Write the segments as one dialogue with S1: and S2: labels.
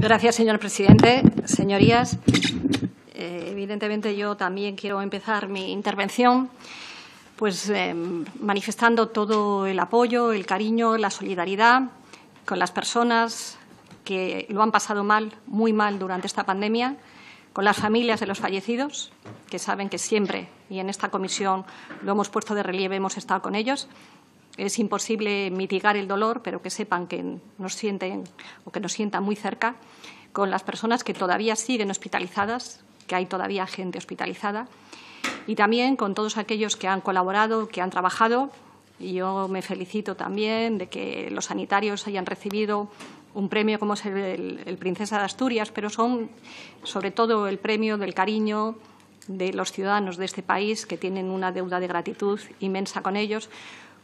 S1: Gracias, señor presidente. Señorías, eh, evidentemente yo también quiero empezar mi intervención pues, eh, manifestando todo el apoyo, el cariño, la solidaridad con las personas que lo han pasado mal, muy mal durante esta pandemia, con las familias de los fallecidos, que saben que siempre, y en esta comisión lo hemos puesto de relieve, hemos estado con ellos, es imposible mitigar el dolor, pero que sepan que nos sienten o que nos sientan muy cerca, con las personas que todavía siguen hospitalizadas, que hay todavía gente hospitalizada, y también con todos aquellos que han colaborado, que han trabajado. Y yo me felicito también de que los sanitarios hayan recibido un premio como es el, el Princesa de Asturias, pero son sobre todo el premio del cariño, de los ciudadanos de este país que tienen una deuda de gratitud inmensa con ellos,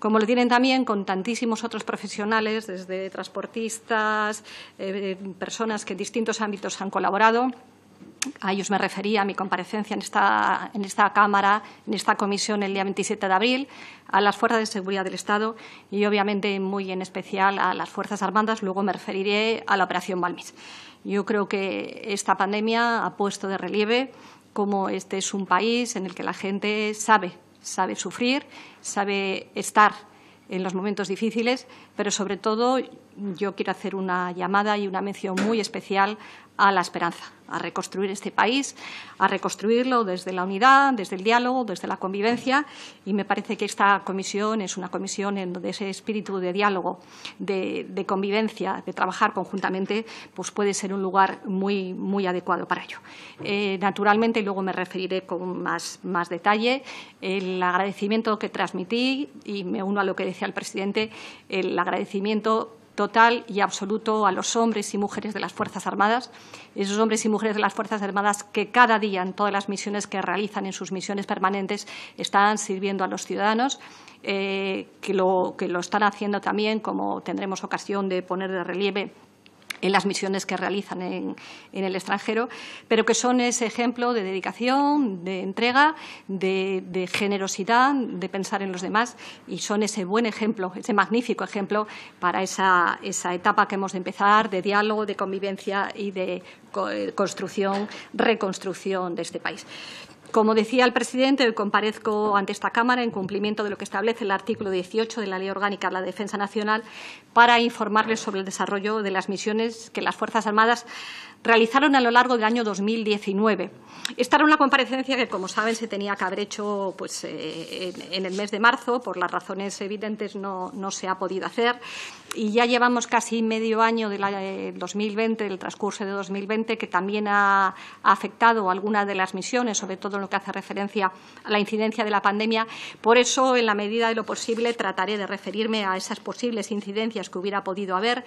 S1: como lo tienen también con tantísimos otros profesionales, desde transportistas, eh, personas que en distintos ámbitos han colaborado. A ellos me refería a mi comparecencia en esta, en esta Cámara, en esta comisión el día 27 de abril, a las Fuerzas de Seguridad del Estado y, obviamente, muy en especial a las Fuerzas Armadas. Luego me referiré a la Operación Balmis. Yo creo que esta pandemia ha puesto de relieve cómo este es un país en el que la gente sabe sabe sufrir, sabe estar en los momentos difíciles, pero sobre todo yo quiero hacer una llamada y una mención muy especial a la esperanza, a reconstruir este país, a reconstruirlo desde la unidad, desde el diálogo, desde la convivencia. Y me parece que esta comisión es una comisión en donde ese espíritu de diálogo, de, convivencia, de trabajar conjuntamente, pues puede ser un lugar muy, muy adecuado para ello. Eh, naturalmente, luego me referiré con más, más detalle, el agradecimiento que transmití, y me uno a lo que decía el presidente, el agradecimiento total y absoluto a los hombres y mujeres de las Fuerzas Armadas, esos hombres y mujeres de las Fuerzas Armadas que cada día en todas las misiones que realizan, en sus misiones permanentes, están sirviendo a los ciudadanos, eh, que, lo, que lo están haciendo también, como tendremos ocasión de poner de relieve en las misiones que realizan en, el extranjero, pero que son ese ejemplo de dedicación, de entrega, de, generosidad, de pensar en los demás y son ese buen ejemplo, ese magnífico ejemplo para esa, esa etapa que hemos de empezar de diálogo, de convivencia y de construcción, reconstrucción de este país. Como decía el presidente, comparezco ante esta Cámara en cumplimiento de lo que establece el artículo 18 de la Ley Orgánica de la Defensa Nacional para informarles sobre el desarrollo de las misiones que las Fuerzas Armadas realizaron a lo largo del año 2019. Esta era una comparecencia que, como saben, se tenía que haber hecho pues, eh, en, el mes de marzo. Por las razones evidentes no, no se ha podido hacer y ya llevamos casi medio año del 2020, del transcurso de 2020, que también ha, afectado algunas de las misiones, sobre todo en lo que hace referencia a la incidencia de la pandemia. Por eso, en la medida de lo posible, trataré de referirme a esas posibles incidencias que hubiera podido haber.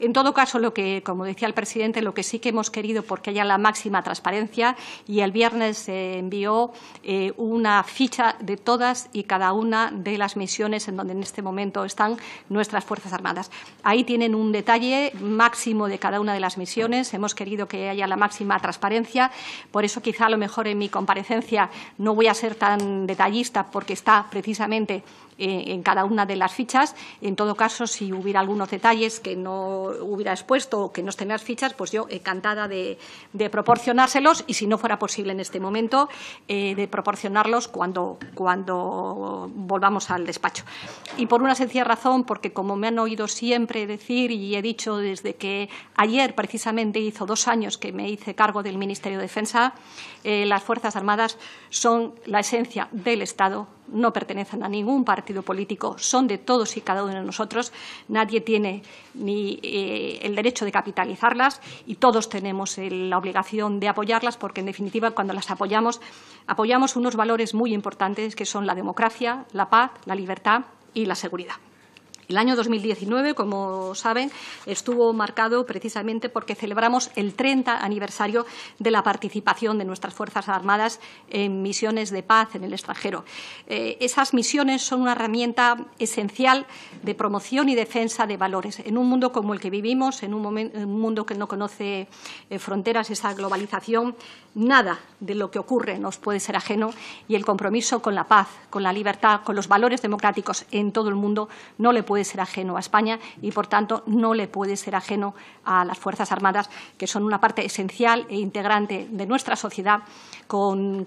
S1: En todo caso, lo que, como decía el presidente, lo que sí que hemos querido, porque haya la máxima transparencia, y el viernes se envió eh, una ficha de todas y cada una de las misiones en donde en este momento están nuestras Fuerzas Armadas. Ahí tienen un detalle máximo de cada una de las misiones. Hemos querido que haya la máxima transparencia. Por eso, quizá a lo mejor en mi comparecencia no voy a ser tan detallista porque está precisamente en cada una de las fichas. En todo caso, si hubiera algunos detalles que no hubiera expuesto o que no estén las fichas, pues yo encantada de, proporcionárselos y, si no fuera posible en este momento, eh, de proporcionarlos cuando, cuando volvamos al despacho. Y por una sencilla razón, porque como me han oído siempre decir y he dicho desde que ayer precisamente hizo dos años que me hice cargo del Ministerio de Defensa, eh, las Fuerzas Armadas son la esencia del Estado, no pertenecen a ningún partido político, son de todos y cada uno de nosotros. Nadie tiene ni eh, el derecho de capitalizarlas y todos tenemos la obligación de apoyarlas porque, en definitiva, cuando las apoyamos, apoyamos unos valores muy importantes que son la democracia, la paz, la libertad y la seguridad. El año 2019, como saben, estuvo marcado precisamente porque celebramos el 30 aniversario de la participación de nuestras Fuerzas Armadas en misiones de paz en el extranjero. Eh, esas misiones son una herramienta esencial de promoción y defensa de valores. En un mundo como el que vivimos, en un, mundo que no conoce eh, fronteras, esa globalización, nada de lo que ocurre nos puede ser ajeno y el compromiso con la paz, con la libertad, con los valores democráticos en todo el mundo no le puede puede ser ajeno a España y, por tanto, no le puede ser ajeno a las Fuerzas Armadas, que son una parte esencial e integrante de nuestra sociedad, con,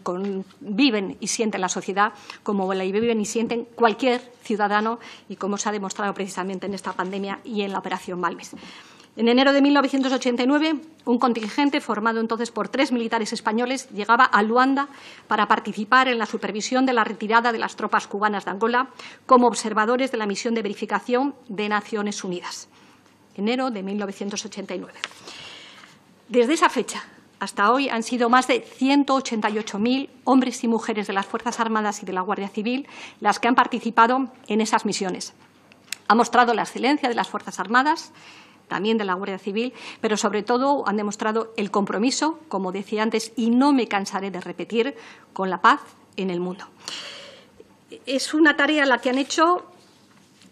S1: viven y sienten la sociedad como la viven y sienten cualquier ciudadano y como se ha demostrado precisamente en esta pandemia y en la Operación Malmes. En enero de 1989, un contingente formado entonces por tres militares españoles llegaba a Luanda para participar en la supervisión de la retirada de las tropas cubanas de Angola como observadores de la misión de verificación de Naciones Unidas. Enero de 1989. Desde esa fecha hasta hoy han sido más de 188.000 hombres y mujeres de las Fuerzas Armadas y de la Guardia Civil las que han participado en esas misiones. Ha mostrado la excelencia de las Fuerzas Armadas, también de la Guardia Civil, pero sobre todo han demostrado el compromiso, como decía antes, y no me cansaré de repetir, con la paz en el mundo. Es una tarea la que han hecho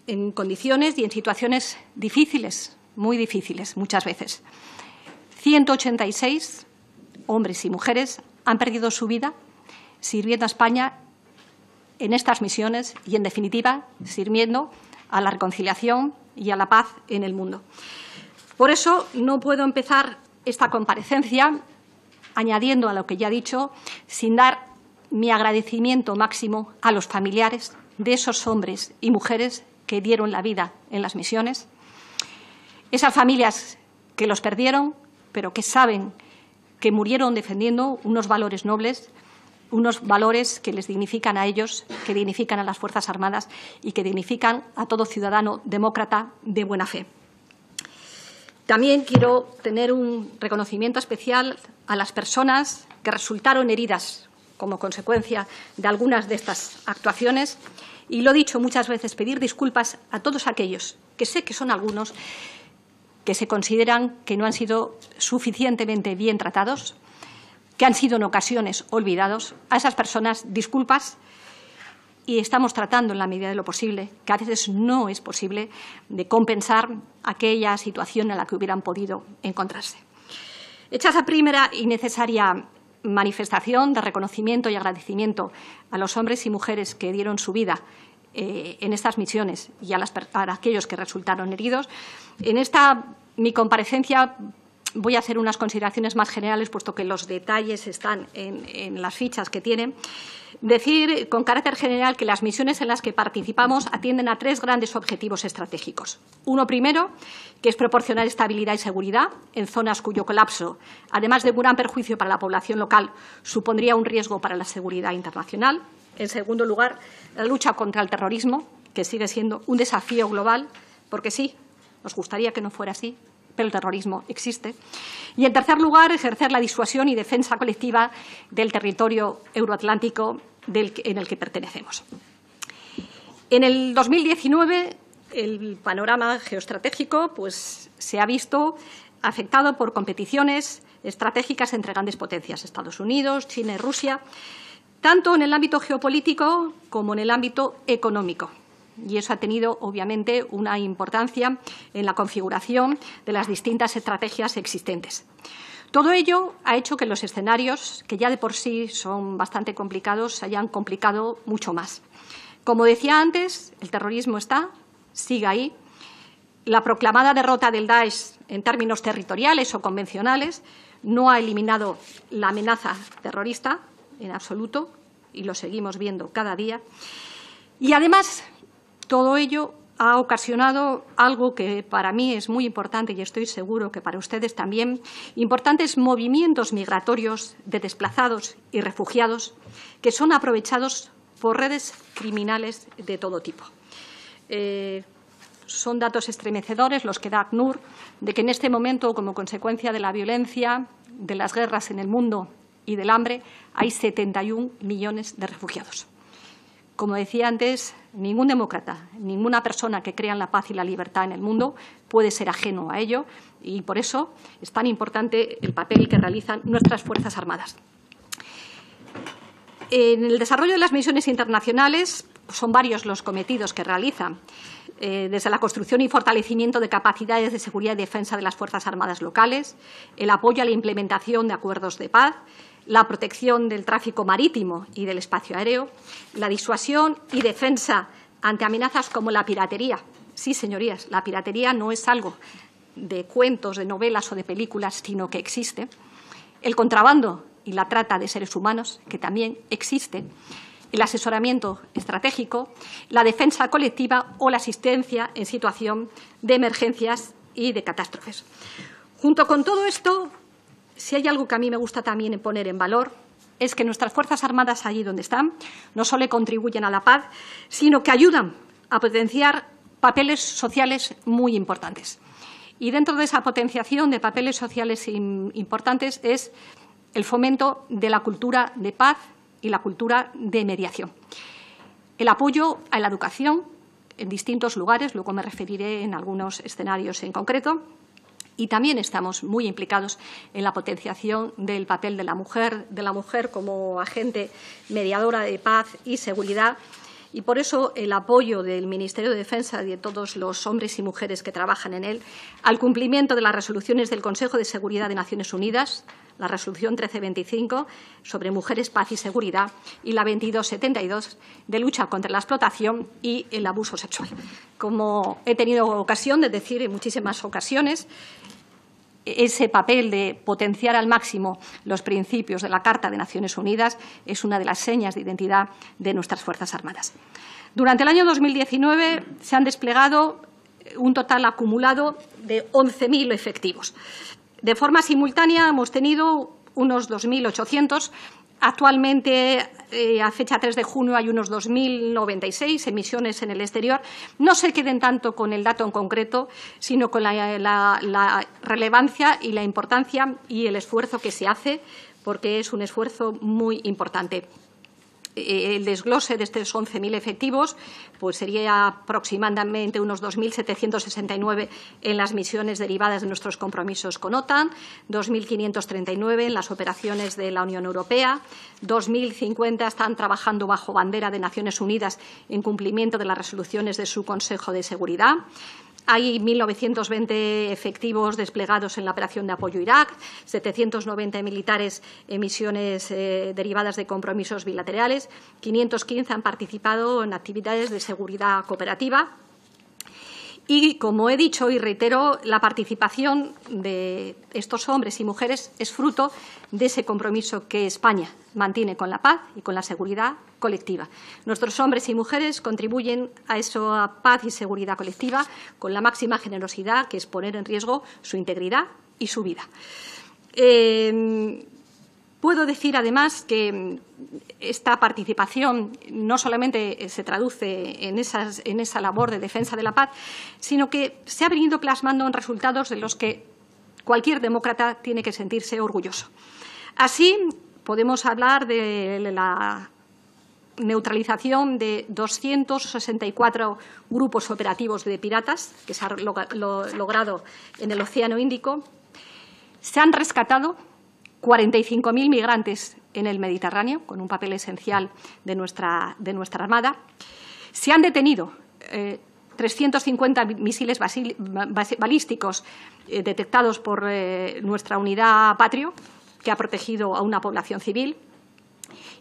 S1: en condiciones y en situaciones difíciles, muy difíciles muchas veces. 186 hombres y mujeres han perdido su vida sirviendo a España en estas misiones y, en definitiva, sirviendo a la reconciliación y a la paz en el mundo. Por eso no puedo empezar esta comparecencia añadiendo a lo que ya he dicho, sin dar mi agradecimiento máximo a los familiares de esos hombres y mujeres que dieron la vida en las misiones, esas familias que los perdieron, pero que saben que murieron defendiendo unos valores nobles, unos valores que les dignifican a ellos, que dignifican a las Fuerzas Armadas y que dignifican a todo ciudadano demócrata de buena fe. También quiero tener un reconocimiento especial a las personas que resultaron heridas como consecuencia de algunas de estas actuaciones. Y lo he dicho muchas veces, pedir disculpas a todos aquellos, que sé que son algunos, que se consideran que no han sido suficientemente bien tratados, que han sido en ocasiones olvidados. A esas personas, disculpas y estamos tratando en la medida de lo posible, que a veces no es posible, de compensar aquella situación en la que hubieran podido encontrarse. Hecha esa primera y necesaria manifestación de reconocimiento y agradecimiento a los hombres y mujeres que dieron su vida eh, en estas misiones y a, aquellos que resultaron heridos, en esta mi comparecencia voy a hacer unas consideraciones más generales, puesto que los detalles están en, las fichas que tienen. Decir con carácter general que las misiones en las que participamos atienden a tres grandes objetivos estratégicos. Uno primero, que es proporcionar estabilidad y seguridad en zonas cuyo colapso, además de un gran perjuicio para la población local, supondría un riesgo para la seguridad internacional. En segundo lugar, la lucha contra el terrorismo, que sigue siendo un desafío global, porque sí, nos gustaría que no fuera así, el terrorismo existe. Y, en tercer lugar, ejercer la disuasión y defensa colectiva del territorio euroatlántico en el que pertenecemos. En el 2019, el panorama geoestratégico pues, se ha visto afectado por competiciones estratégicas entre grandes potencias, Estados Unidos, China y Rusia, tanto en el ámbito geopolítico como en el ámbito económico. Y eso ha tenido, obviamente, una importancia en la configuración de las distintas estrategias existentes. Todo ello ha hecho que los escenarios, que ya de por sí son bastante complicados, se hayan complicado mucho más. Como decía antes, el terrorismo está, sigue ahí. La proclamada derrota del Daesh en términos territoriales o convencionales no ha eliminado la amenaza terrorista en absoluto y lo seguimos viendo cada día. Y además, todo ello ha ocasionado algo que para mí es muy importante y estoy seguro que para ustedes también, importantes movimientos migratorios de desplazados y refugiados que son aprovechados por redes criminales de todo tipo. Eh, son datos estremecedores los que da ACNUR de que en este momento, como consecuencia de la violencia, de las guerras en el mundo y del hambre, hay 71 millones de refugiados. Como decía antes, ningún demócrata, ninguna persona que crea en la paz y la libertad en el mundo puede ser ajeno a ello y por eso es tan importante el papel que realizan nuestras Fuerzas Armadas. En el desarrollo de las misiones internacionales son varios los cometidos que realizan, eh, desde la construcción y fortalecimiento de capacidades de seguridad y defensa de las Fuerzas Armadas locales, el apoyo a la implementación de acuerdos de paz, la protección del tráfico marítimo y del espacio aéreo, la disuasión y defensa ante amenazas como la piratería, Sí, señorías, la piratería no es algo de cuentos, de novelas o de películas, sino que existe. El contrabando y la trata de seres humanos, que también existe. El asesoramiento estratégico, la defensa colectiva o la asistencia en situación de emergencias y de catástrofes. Junto con todo esto, si hay algo que a mí me gusta también poner en valor, es que nuestras Fuerzas Armadas, allí donde están, no solo contribuyen a la paz, sino que ayudan a potenciar papeles sociales muy importantes. Y dentro de esa potenciación de papeles sociales importantes es el fomento de la cultura de paz y la cultura de mediación. El apoyo a la educación en distintos lugares, luego me referiré en algunos escenarios en concreto, y también estamos muy implicados en la potenciación del papel de la mujer, de la mujer como agente mediadora de paz y seguridad y por eso el apoyo del Ministerio de Defensa y de todos los hombres y mujeres que trabajan en él al cumplimiento de las resoluciones del Consejo de Seguridad de Naciones Unidas, la resolución 1325 sobre mujeres, paz y seguridad y la 2272 de lucha contra la explotación y el abuso sexual. Como he tenido ocasión de decir en muchísimas ocasiones, ese papel de potenciar al máximo los principios de la Carta de Naciones Unidas es una de las señas de identidad de nuestras Fuerzas Armadas. Durante el año 2019 se han desplegado un total acumulado de 11.000 efectivos. De forma simultánea hemos tenido unos 2.800 Actualmente, eh, a fecha 3 de junio, hay unos 2.096 emisiones en el exterior. No se queden tanto con el dato en concreto, sino con la relevancia y la importancia y el esfuerzo que se hace, porque es un esfuerzo muy importante. Eh, el desglose de estos 11.000 efectivos pues sería aproximadamente unos 2.769 en las misiones derivadas de nuestros compromisos con OTAN, 2.539 en las operaciones de la Unión Europea, 2.050 están trabajando bajo bandera de Naciones Unidas en cumplimiento de las resoluciones de su Consejo de Seguridad. Hay 1.920 efectivos desplegados en la operación de apoyo Irak, 790 militares en misiones eh, derivadas de compromisos bilaterales, 515 han participado en actividades de seguridad cooperativa, y, como he dicho y reitero, la participación de estos hombres y mujeres es fruto de ese compromiso que España mantiene con la paz y con la seguridad colectiva. Nuestros hombres y mujeres contribuyen a esa paz y seguridad colectiva con la máxima generosidad, que es poner en riesgo su integridad y su vida. Eh, Puedo decir, además, que esta participación no solamente se traduce en, esa labor de defensa de la paz, sino que se ha venido plasmando en resultados de los que cualquier demócrata tiene que sentirse orgulloso. Así, podemos hablar de la neutralización de 264 grupos operativos de piratas que se ha logrado en el Océano Índico. Se han rescatado 45.000 migrantes en el Mediterráneo, con un papel esencial de nuestra, de nuestra Armada. Se han detenido 350 eh, misiles balísticos eh, detectados por eh, nuestra unidad Patrio, que ha protegido a una población civil.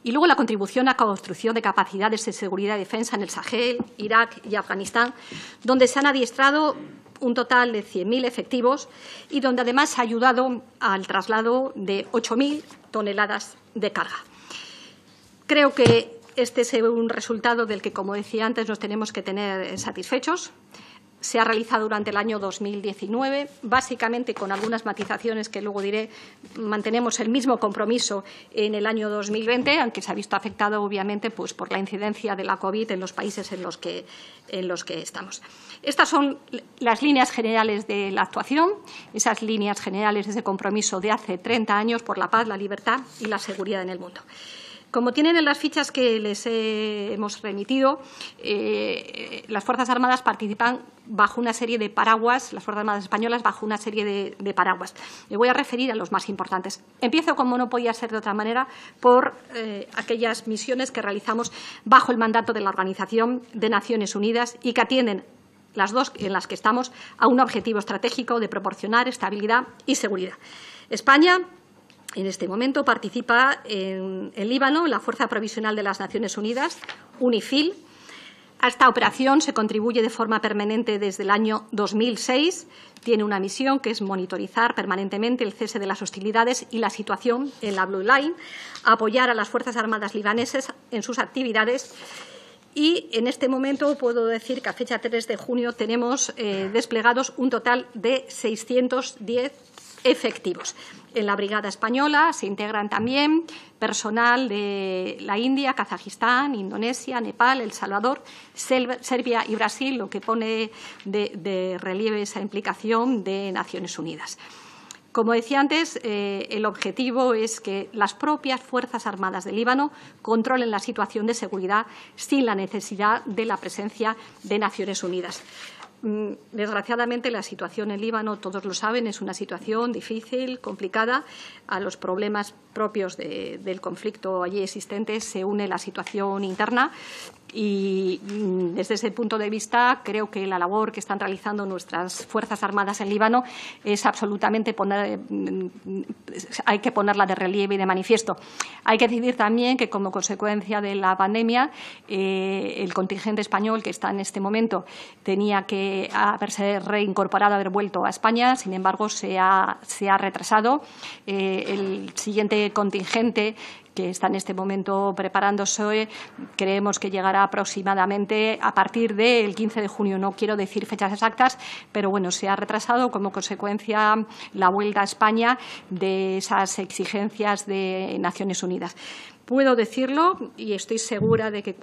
S1: Y luego la contribución a construcción de capacidades de seguridad y defensa en el Sahel, Irak y Afganistán, donde se han adiestrado un total de 100.000 efectivos y donde además ha ayudado al traslado de 8.000 toneladas de carga. Creo que este es un resultado del que, como decía antes, nos tenemos que tener satisfechos se ha realizado durante el año 2019, básicamente con algunas matizaciones que luego diré. Mantenemos el mismo compromiso en el año 2020, aunque se ha visto afectado, obviamente, pues, por la incidencia de la COVID en los países en los que, en los que estamos. Estas son las líneas generales de la actuación, esas líneas generales de compromiso de hace 30 años por la paz, la libertad y la seguridad en el mundo. Como tienen en las fichas que les hemos remitido, eh, las Fuerzas Armadas participan bajo una serie de paraguas, las Fuerzas Armadas españolas bajo una serie de, paraguas. Me voy a referir a los más importantes. Empiezo, como no podía ser de otra manera, por eh, aquellas misiones que realizamos bajo el mandato de la Organización de Naciones Unidas y que atienden las dos en las que estamos a un objetivo estratégico de proporcionar estabilidad y seguridad. España en este momento participa en, Líbano, en la Fuerza Provisional de las Naciones Unidas, UNIFIL, A esta operación se contribuye de forma permanente desde el año 2006. Tiene una misión que es monitorizar permanentemente el cese de las hostilidades y la situación en la Blue Line, apoyar a las Fuerzas Armadas libanesas en sus actividades y en este momento puedo decir que a fecha 3 de junio tenemos eh, desplegados un total de 610 efectivos. En la Brigada Española se integran también personal de la India, Kazajistán, Indonesia, Nepal, El Salvador, Serbia y Brasil, lo que pone de, relieve esa implicación de Naciones Unidas. Como decía antes, eh, el objetivo es que las propias Fuerzas Armadas del Líbano controlen la situación de seguridad sin la necesidad de la presencia de Naciones Unidas. Mm, desgraciadamente, la situación en Líbano, todos lo saben, es una situación difícil, complicada. A los problemas propios del conflicto allí existente se une la situación interna y desde ese punto de vista creo que la labor que están realizando nuestras Fuerzas Armadas en Líbano es absolutamente poner, mm, hay que ponerla de relieve y de manifiesto. Hay que decir también que como consecuencia de la pandemia eh, el contingente español que está en este momento tenía que haberse reincorporado, haber vuelto a España, sin embargo se ha, se ha retrasado. Eh, el siguiente contingente que está en este momento preparándose, creemos que llegará aproximadamente a partir del 15 de junio. No quiero decir fechas exactas, pero bueno, se ha retrasado como consecuencia la vuelta a España de esas exigencias de Naciones Unidas puedo decirlo y estoy segura de que,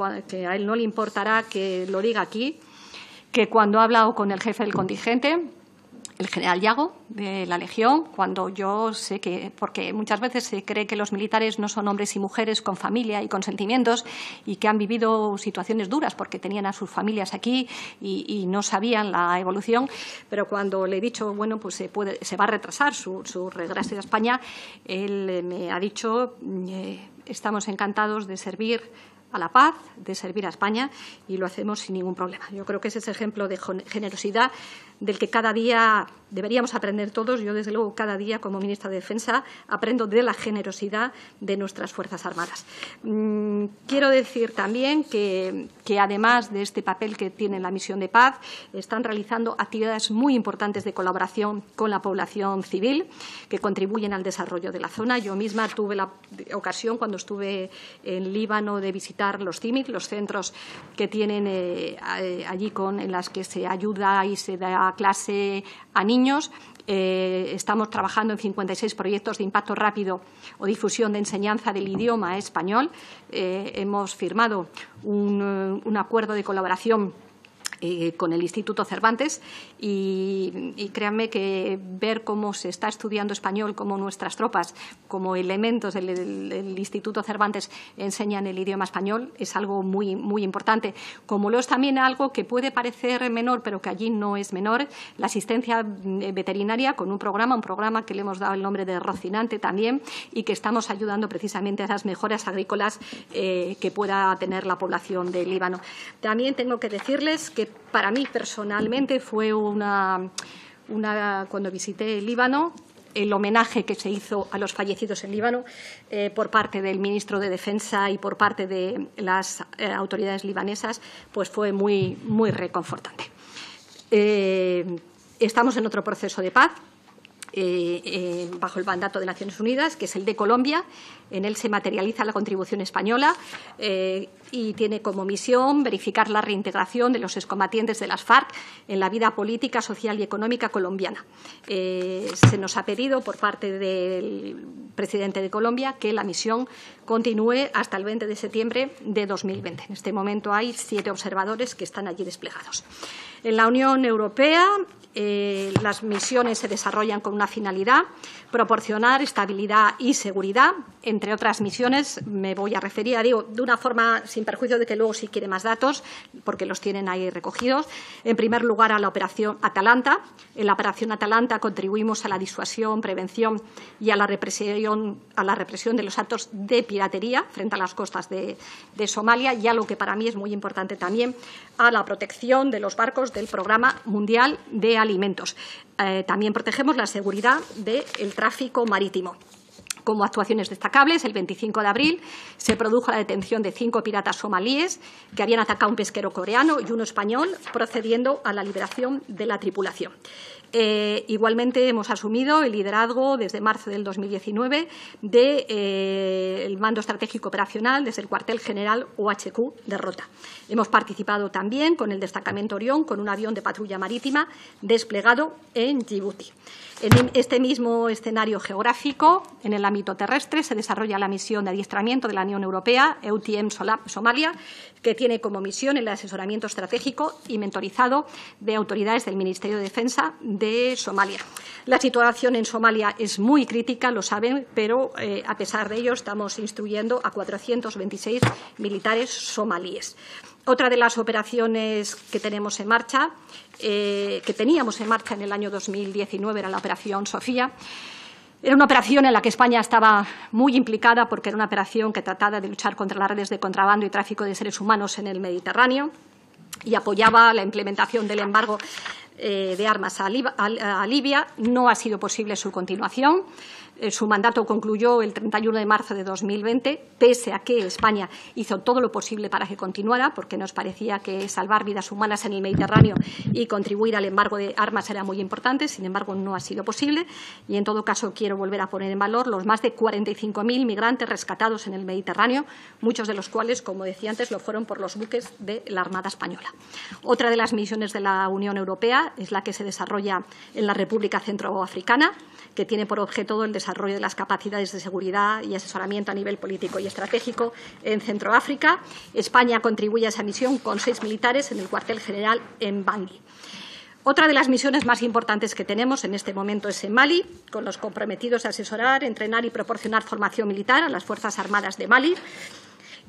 S1: a él no le importará que lo diga aquí, que cuando ha hablado con el jefe del contingente, el general Yago de la Legión, cuando yo sé que, porque muchas veces se cree que los militares no son hombres y mujeres con familia y con sentimientos y que han vivido situaciones duras porque tenían a sus familias aquí y, no sabían la evolución, pero cuando le he dicho, bueno, pues se, puede, se va a retrasar su, regreso a España, él me ha dicho, eh, estamos encantados de servir a la paz, de servir a España y lo hacemos sin ningún problema. Yo creo que ese es ejemplo de generosidad del que cada día deberíamos aprender todos. Yo, desde luego, cada día, como ministra de Defensa, aprendo de la generosidad de nuestras Fuerzas Armadas. Mm, quiero decir también que, además de este papel que tiene la misión de paz, están realizando actividades muy importantes de colaboración con la población civil que contribuyen al desarrollo de la zona. Yo misma tuve la ocasión, cuando estuve en Líbano, de visitar los CIMIC, los centros que tienen eh, allí con, en las que se ayuda y se da clase a niños. Eh, estamos trabajando en 56 proyectos de impacto rápido o difusión de enseñanza del idioma español. Eh, hemos firmado un, un acuerdo de colaboración eh, con el Instituto Cervantes y, créanme que ver cómo se está estudiando español, cómo nuestras tropas, como elementos del, Instituto Cervantes enseñan el idioma español, es algo muy, muy importante. Como lo es también algo que puede parecer menor, pero que allí no es menor, la asistencia eh, veterinaria con un programa, un programa que le hemos dado el nombre de Rocinante también y que estamos ayudando precisamente a esas mejoras agrícolas eh, que pueda tener la población del Líbano. También tengo que decirles que para mí personalmente fue una, cuando visité el Líbano, el homenaje que se hizo a los fallecidos en Líbano eh, por parte del ministro de Defensa y por parte de las eh, autoridades libanesas, pues fue muy, muy reconfortante. Eh, estamos en otro proceso de paz. Bajo el mandato de Naciones Unidas, que es el de Colombia. En él se materializa la contribución española y tiene como misión verificar la reintegración de los excombatientes de las FARC en la vida política, social y económica colombiana. Eh, se nos ha pedido por parte del presidente de Colombia que la misión continúe hasta el 20 de septiembre de 2020. En este momento hay siete observadores que están allí desplegados. En la Unión Europea eh, las misiones se desarrollan con una finalidad, proporcionar estabilidad y seguridad. Entre otras misiones, me voy a referir, digo, de una forma sin perjuicio de que luego si quiere más datos, porque los tienen ahí recogidos. En primer lugar, a la operación Atalanta. En la operación Atalanta contribuimos a la disuasión, prevención y a la represión, a la represión de los actos de piratería frente a las costas de, de Somalia y algo que para mí es muy importante también, a la protección de los barcos del Programa Mundial de alimentos. Eh, también protegemos la seguridad del tráfico marítimo. Como actuaciones destacables, el 25 de abril se produjo la detención de cinco piratas somalíes que habían atacado a un pesquero coreano y uno español, procediendo a la liberación de la tripulación. Eh, igualmente hemos asumido el liderazgo desde marzo del 2019 del eh, mando estratégico operacional desde el cuartel general OHQ de Rota. Hemos participado también con el destacamento Orión con un avión de patrulla marítima desplegado en Djibouti. En este mismo escenario geográfico, en el terrestre, se desarrolla la misión de adiestramiento de la Unión Europea, EUTM Somalia, que tiene como misión el asesoramiento estratégico y mentorizado de autoridades del Ministerio de Defensa de Somalia. La situación en Somalia es muy crítica, lo saben, pero eh, a pesar de ello estamos instruyendo a 426 militares somalíes. Otra de las operaciones que tenemos en marcha, eh, que teníamos en marcha en el año 2019, era la operación Sofía. Era una operación en la que España estaba muy implicada porque era una operación que trataba de luchar contra las redes de contrabando y tráfico de seres humanos en el Mediterráneo y apoyaba la implementación del embargo eh, de armas a, Libia. No ha sido posible su continuación. Eh, su mandato concluyó el 31 de marzo de 2020, pese a que España hizo todo lo posible para que continuara, porque nos parecía que salvar vidas humanas en el Mediterráneo y contribuir al embargo de armas era muy importante. Sin embargo, no ha sido posible. Y, en todo caso, quiero volver a poner en valor los más de 45.000 migrantes rescatados en el Mediterráneo, muchos de los cuales, como decía antes, lo fueron por los buques de la Armada Española. Otra de las misiones de la Unión Europea es la que se desarrolla en la República Centroafricana, que tiene por objeto el desarrollo de las capacidades de seguridad y asesoramiento a nivel político y estratégico en Centroáfrica. España contribuye a esa misión con seis militares en el cuartel general en Bangui. Otra de las misiones más importantes que tenemos en este momento es en Mali, con los comprometidos a asesorar, entrenar y proporcionar formación militar a las Fuerzas Armadas de Mali.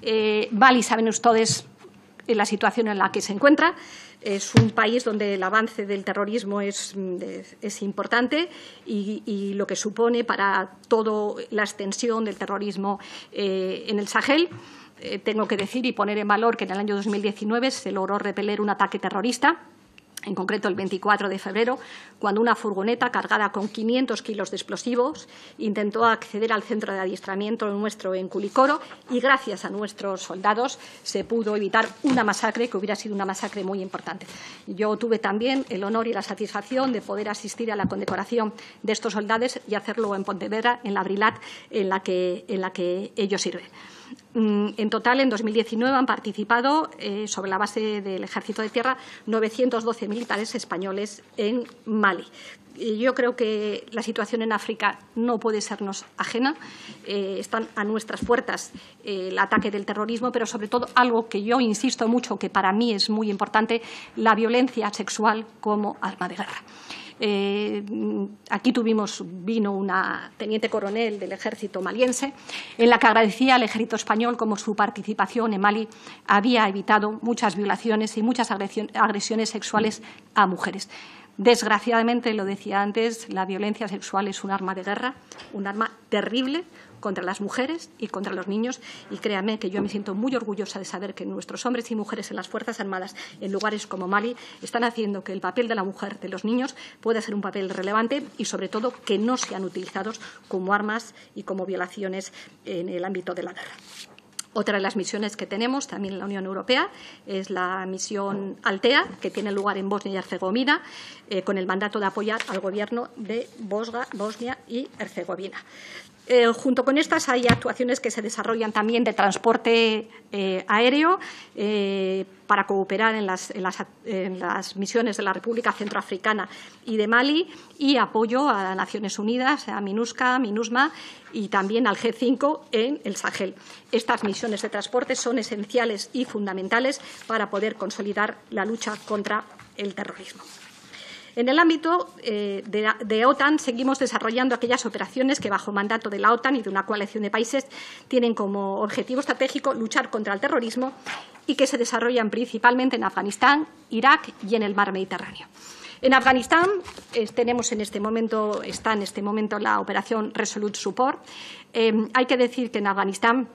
S1: Eh, Mali, saben ustedes, la situación en la que se encuentra. Es un país donde el avance del terrorismo es, importante y, lo que supone para toda la extensión del terrorismo eh, en el Sahel. Eh, tengo que decir y poner en valor que en el año 2019 se logró repeler un ataque terrorista en concreto el 24 de febrero, cuando una furgoneta cargada con 500 kilos de explosivos intentó acceder al centro de adiestramiento nuestro en Culicoro y gracias a nuestros soldados se pudo evitar una masacre que hubiera sido una masacre muy importante. Yo tuve también el honor y la satisfacción de poder asistir a la condecoración de estos soldados y hacerlo en Pontevedra, en la Brilat, en la que, en la que ellos sirven. Mm, en total, en 2019 han participado, eh, sobre la base del Ejército de Tierra, 912 militares españoles en Mali. yo creo que la situación en África no puede sernos ajena. Eh, están a nuestras puertas eh, el ataque del terrorismo, pero sobre todo algo que yo insisto mucho, que para mí es muy importante, la violencia sexual como arma de guerra. Eh, aquí tuvimos, vino una teniente coronel del ejército maliense, en la que agradecía al ejército español como su participación en Mali había evitado muchas violaciones y muchas agresiones sexuales a mujeres. Desgraciadamente, lo decía antes, la violencia sexual es un arma de guerra, un arma terrible contra las mujeres y contra los niños. Y créame que yo me siento muy orgullosa de saber que nuestros hombres y mujeres en las Fuerzas Armadas, en lugares como Mali, están haciendo que el papel de la mujer, de los niños, pueda ser un papel relevante y, sobre todo, que no sean utilizados como armas y como violaciones en el ámbito de la guerra. Otra de las misiones que tenemos también en la Unión Europea es la misión Altea, que tiene lugar en Bosnia y Herzegovina, eh, con el mandato de apoyar al gobierno de Bosnia y Herzegovina. Eh, junto con estas hay actuaciones que se desarrollan también de transporte eh, aéreo eh, para cooperar en las, misiones de la República Centroafricana y de Mali y apoyo a Naciones Unidas, a MINUSCA, MINUSMA y también al G5 en el Sahel. Estas misiones de transporte son esenciales y fundamentales para poder consolidar la lucha contra el terrorismo. En el ámbito eh, de, OTAN seguimos desarrollando aquellas operaciones que, bajo mandato de la OTAN y de una coalición de países, tienen como objetivo estratégico luchar contra el terrorismo y que se desarrollan principalmente en Afganistán, Irak y en el mar Mediterráneo. En Afganistán eh, tenemos en este momento, está en este momento la operación Resolute Support. Eh, hay que decir que en Afganistán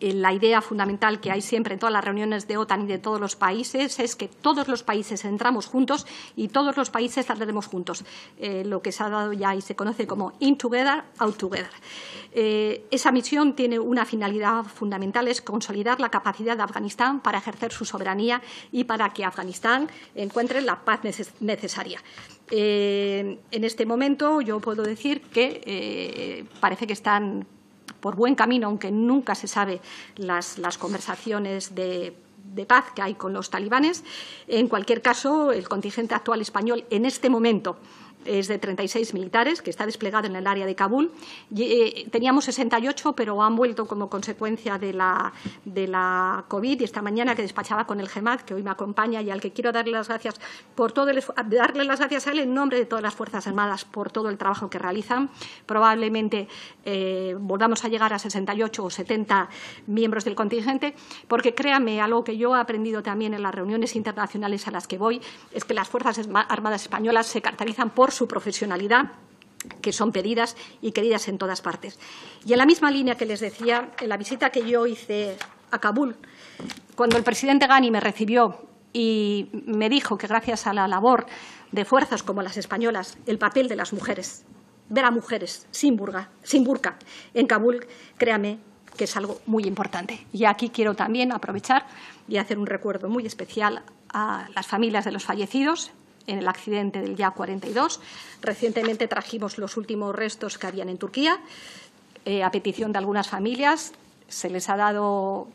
S1: la idea fundamental que hay siempre en todas las reuniones de OTAN y de todos los países es que todos los países entramos juntos y todos los países saldremos juntos, eh, lo que se ha dado ya y se conoce como in together, out together. Eh, esa misión tiene una finalidad fundamental, es consolidar la capacidad de Afganistán para ejercer su soberanía y para que Afganistán encuentre la paz necesaria. en este momento yo puedo decir que parece que están por buen camino, aunque nunca se sabe las, conversaciones de, de paz que hay con los talibanes. En cualquier caso, el contingente actual español en este momento es de 36 militares, que está desplegado en el área de Kabul. Eh, teníamos 68, pero han vuelto como consecuencia de la, de la COVID. Y esta mañana que despachaba con el GEMAD, que hoy me acompaña y al que quiero darle las gracias por todo el, darle las gracias a él en nombre de todas las Fuerzas Armadas por todo el trabajo que realizan. Probablemente eh, volvamos a llegar a 68 o 70 miembros del contingente, porque créame, algo que yo he aprendido también en las reuniones internacionales a las que voy, es que las Fuerzas Armadas españolas se caracterizan por su profesionalidad que son pedidas y queridas en todas partes. Y en la misma línea que les decía, en la visita que yo hice a Kabul, cuando el presidente Ghani me recibió y me dijo que gracias a la labor de fuerzas como las españolas, el papel de las mujeres, ver a mujeres sin, burga, sin burka en Kabul, créame que es algo muy importante. Y aquí quiero también aprovechar y hacer un recuerdo muy especial a las familias de los fallecidos, en el accidente del Ya 42. Recientemente trajimos los últimos restos que habían en Turquía. Eh, a petición de algunas familias se les ha dado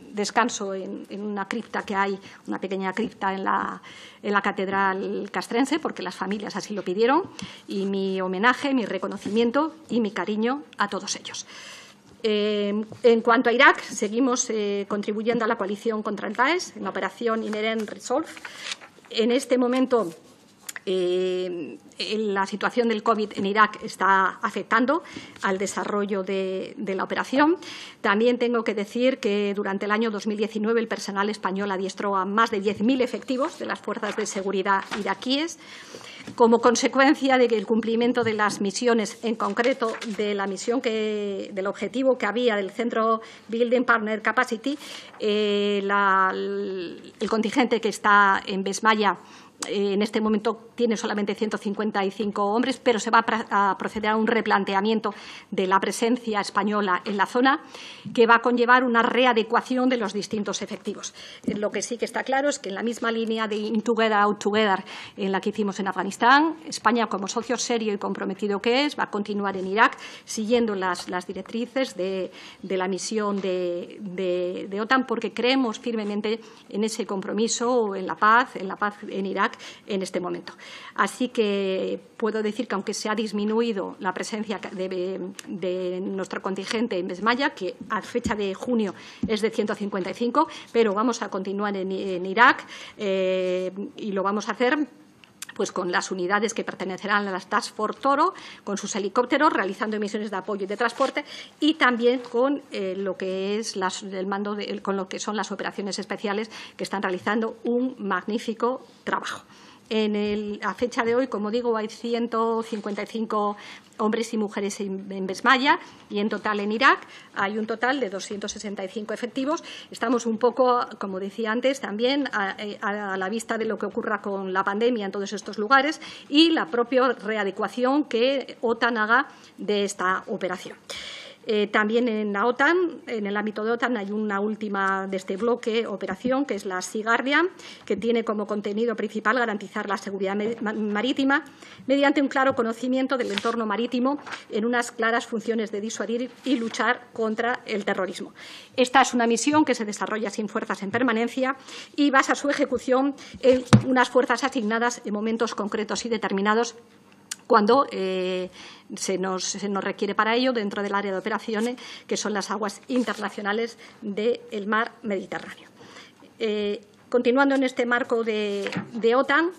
S1: descanso en, una cripta que hay, una pequeña cripta en la, en la, catedral castrense, porque las familias así lo pidieron, y mi homenaje, mi reconocimiento y mi cariño a todos ellos. Eh, en cuanto a Irak, seguimos eh, contribuyendo a la coalición contra el Daesh en la operación Inherent Resolve, en este momento eh, la situación del COVID en Irak está afectando al desarrollo de, la operación. También tengo que decir que durante el año 2019 el personal español adiestró a más de 10.000 efectivos de las fuerzas de seguridad iraquíes. Como consecuencia del cumplimiento de las misiones, en concreto de la misión que, del objetivo que había del Centro Building Partner Capacity, eh, el contingente que está en Besmaya eh, en este momento tiene solamente 155 hombres, pero se va a proceder a un replanteamiento de la presencia española en la zona que va a conllevar una readecuación de los distintos efectivos. Eh, lo que sí que está claro es que en la misma línea de In Together, Out Together en la que hicimos en Afganistán, España, como socio serio y comprometido que es, va a continuar en Irak siguiendo las, directrices de, la misión de, de OTAN porque creemos firmemente en ese compromiso, en la paz, en la paz en Irak en este momento. Así que puedo decir que aunque se ha disminuido la presencia de, nuestro contingente en Besmaya, que a fecha de junio es de 155, pero vamos a continuar en, Irak eh, y lo vamos a hacer pues con las unidades que pertenecerán a las Task Force Toro, con sus helicópteros, realizando misiones de apoyo y de transporte, y también con eh, lo que es el mando con lo que son las operaciones especiales que están realizando un magnífico trabajo. En el, a fecha de hoy, como digo, hay 155 hombres y mujeres en, Besmaya y en total en Irak hay un total de 265 efectivos. Estamos un poco, como decía antes, también a, a, la vista de lo que ocurra con la pandemia en todos estos lugares y la propia readecuación que OTAN haga de esta operación. Eh, también en la OTAN, en el ámbito de OTAN, hay una última de este bloque operación, que es la Sea Guardian, que tiene como contenido principal garantizar la seguridad marítima mediante un claro conocimiento del entorno marítimo en unas claras funciones de disuadir y luchar contra el terrorismo. Esta es una misión que se desarrolla sin fuerzas en permanencia y basa su ejecución en unas fuerzas asignadas en momentos concretos y determinados cuando eh, se, nos, requiere para ello dentro del área de operaciones, que son las aguas internacionales del mar Mediterráneo. Eh, continuando en este marco de OTAN,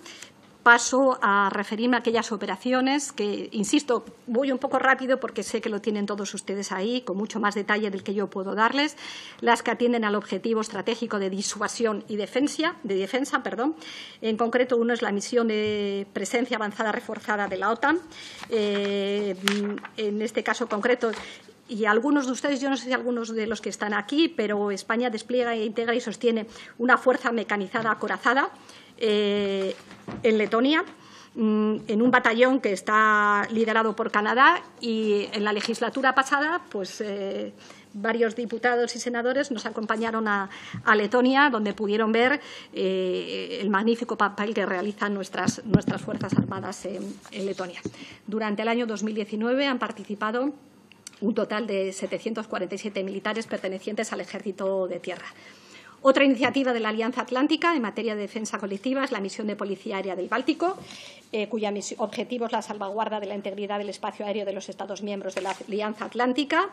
S1: paso a referirme a aquellas operaciones que, insisto, voy un poco rápido porque sé que lo tienen todos ustedes ahí, con mucho más detalle del que yo puedo darles, las que atienden al objetivo estratégico de disuasión y defensa, de defensa. Perdón. En concreto, uno es la misión de presencia avanzada reforzada de la OTAN. Eh, en este caso concreto, y algunos de ustedes, yo no sé si algunos de los que están aquí, pero España despliega, e integra y sostiene una fuerza mecanizada acorazada eh, en Letonia mm, en un batallón que está liderado por Canadá y en la legislatura pasada, pues eh, varios diputados y senadores nos acompañaron a, Letonia, donde pudieron ver eh, el magnífico papel que realizan nuestras, nuestras Fuerzas Armadas en, en Letonia. Durante el año 2019 han participado un total de 747 militares pertenecientes al Ejército de Tierra. Otra iniciativa de la Alianza Atlántica en materia de defensa colectiva es la misión de Policía Aérea del Báltico, eh, cuyo objetivo es la salvaguarda de la integridad del espacio aéreo de los Estados miembros de la Alianza Atlántica.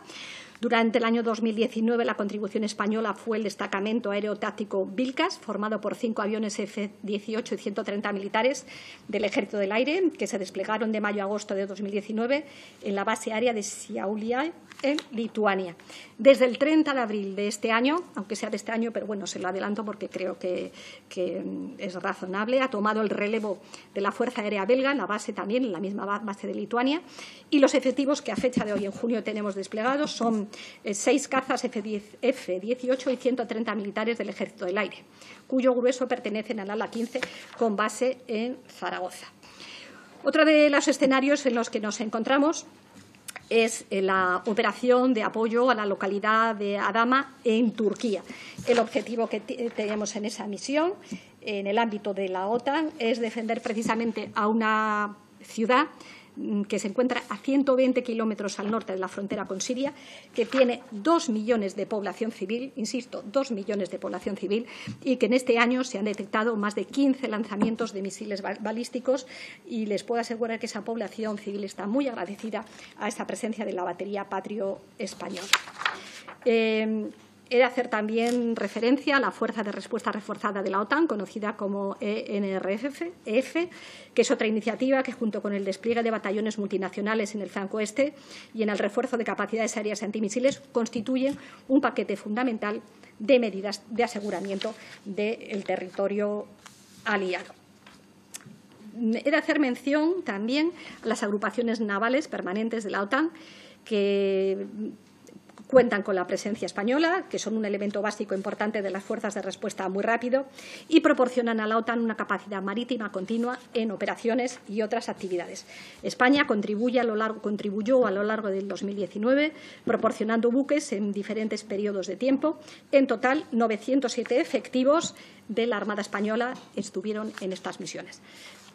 S1: Durante el año 2019, la contribución española fue el destacamento aéreo táctico Vilcas, formado por cinco aviones F-18 y 130 militares del Ejército del Aire, que se desplegaron de mayo a agosto de 2019 en la base aérea de Siaulia, en Lituania. Desde el 30 de abril de este año, aunque sea de este año, pero bueno, se lo adelanto porque creo que, es razonable, ha tomado el relevo de la Fuerza Aérea Belga, en la base también, en la misma base de Lituania, y los efectivos que a fecha de hoy, en junio, tenemos desplegados son eh, seis cazas F-18 y 130 militares del Ejército del Aire, cuyo grueso pertenecen al ala 15 con base en Zaragoza. Otro de los escenarios en los que nos encontramos es eh, la operación de apoyo a la localidad de Adama en Turquía. El objetivo que tenemos en esa misión, en el ámbito de la OTAN, es defender precisamente a una ciudad que se encuentra a 120 kilómetros al norte de la frontera con Siria, que tiene dos millones de población civil, insisto, dos millones de población civil, y que en este año se han detectado más de 15 lanzamientos de misiles balísticos. Y les puedo asegurar que esa población civil está muy agradecida a esta presencia de la batería Patrio española. Eh, He de hacer también referencia a la Fuerza de Respuesta Reforzada de la OTAN, conocida como ENRF, e que es otra iniciativa que, junto con el despliegue de batallones multinacionales en el flanco este y en el refuerzo de capacidades aéreas antimisiles, constituyen un paquete fundamental de medidas de aseguramiento del territorio aliado. He de hacer mención también a las agrupaciones navales permanentes de la OTAN que cuentan con la presencia española, que son un elemento básico importante de las fuerzas de respuesta muy rápido, y proporcionan a la OTAN una capacidad marítima continua en operaciones y otras actividades. España contribuye a lo largo, contribuyó a lo largo del 2019 proporcionando buques en diferentes periodos de tiempo. En total, 907 efectivos de la Armada Española estuvieron en estas misiones.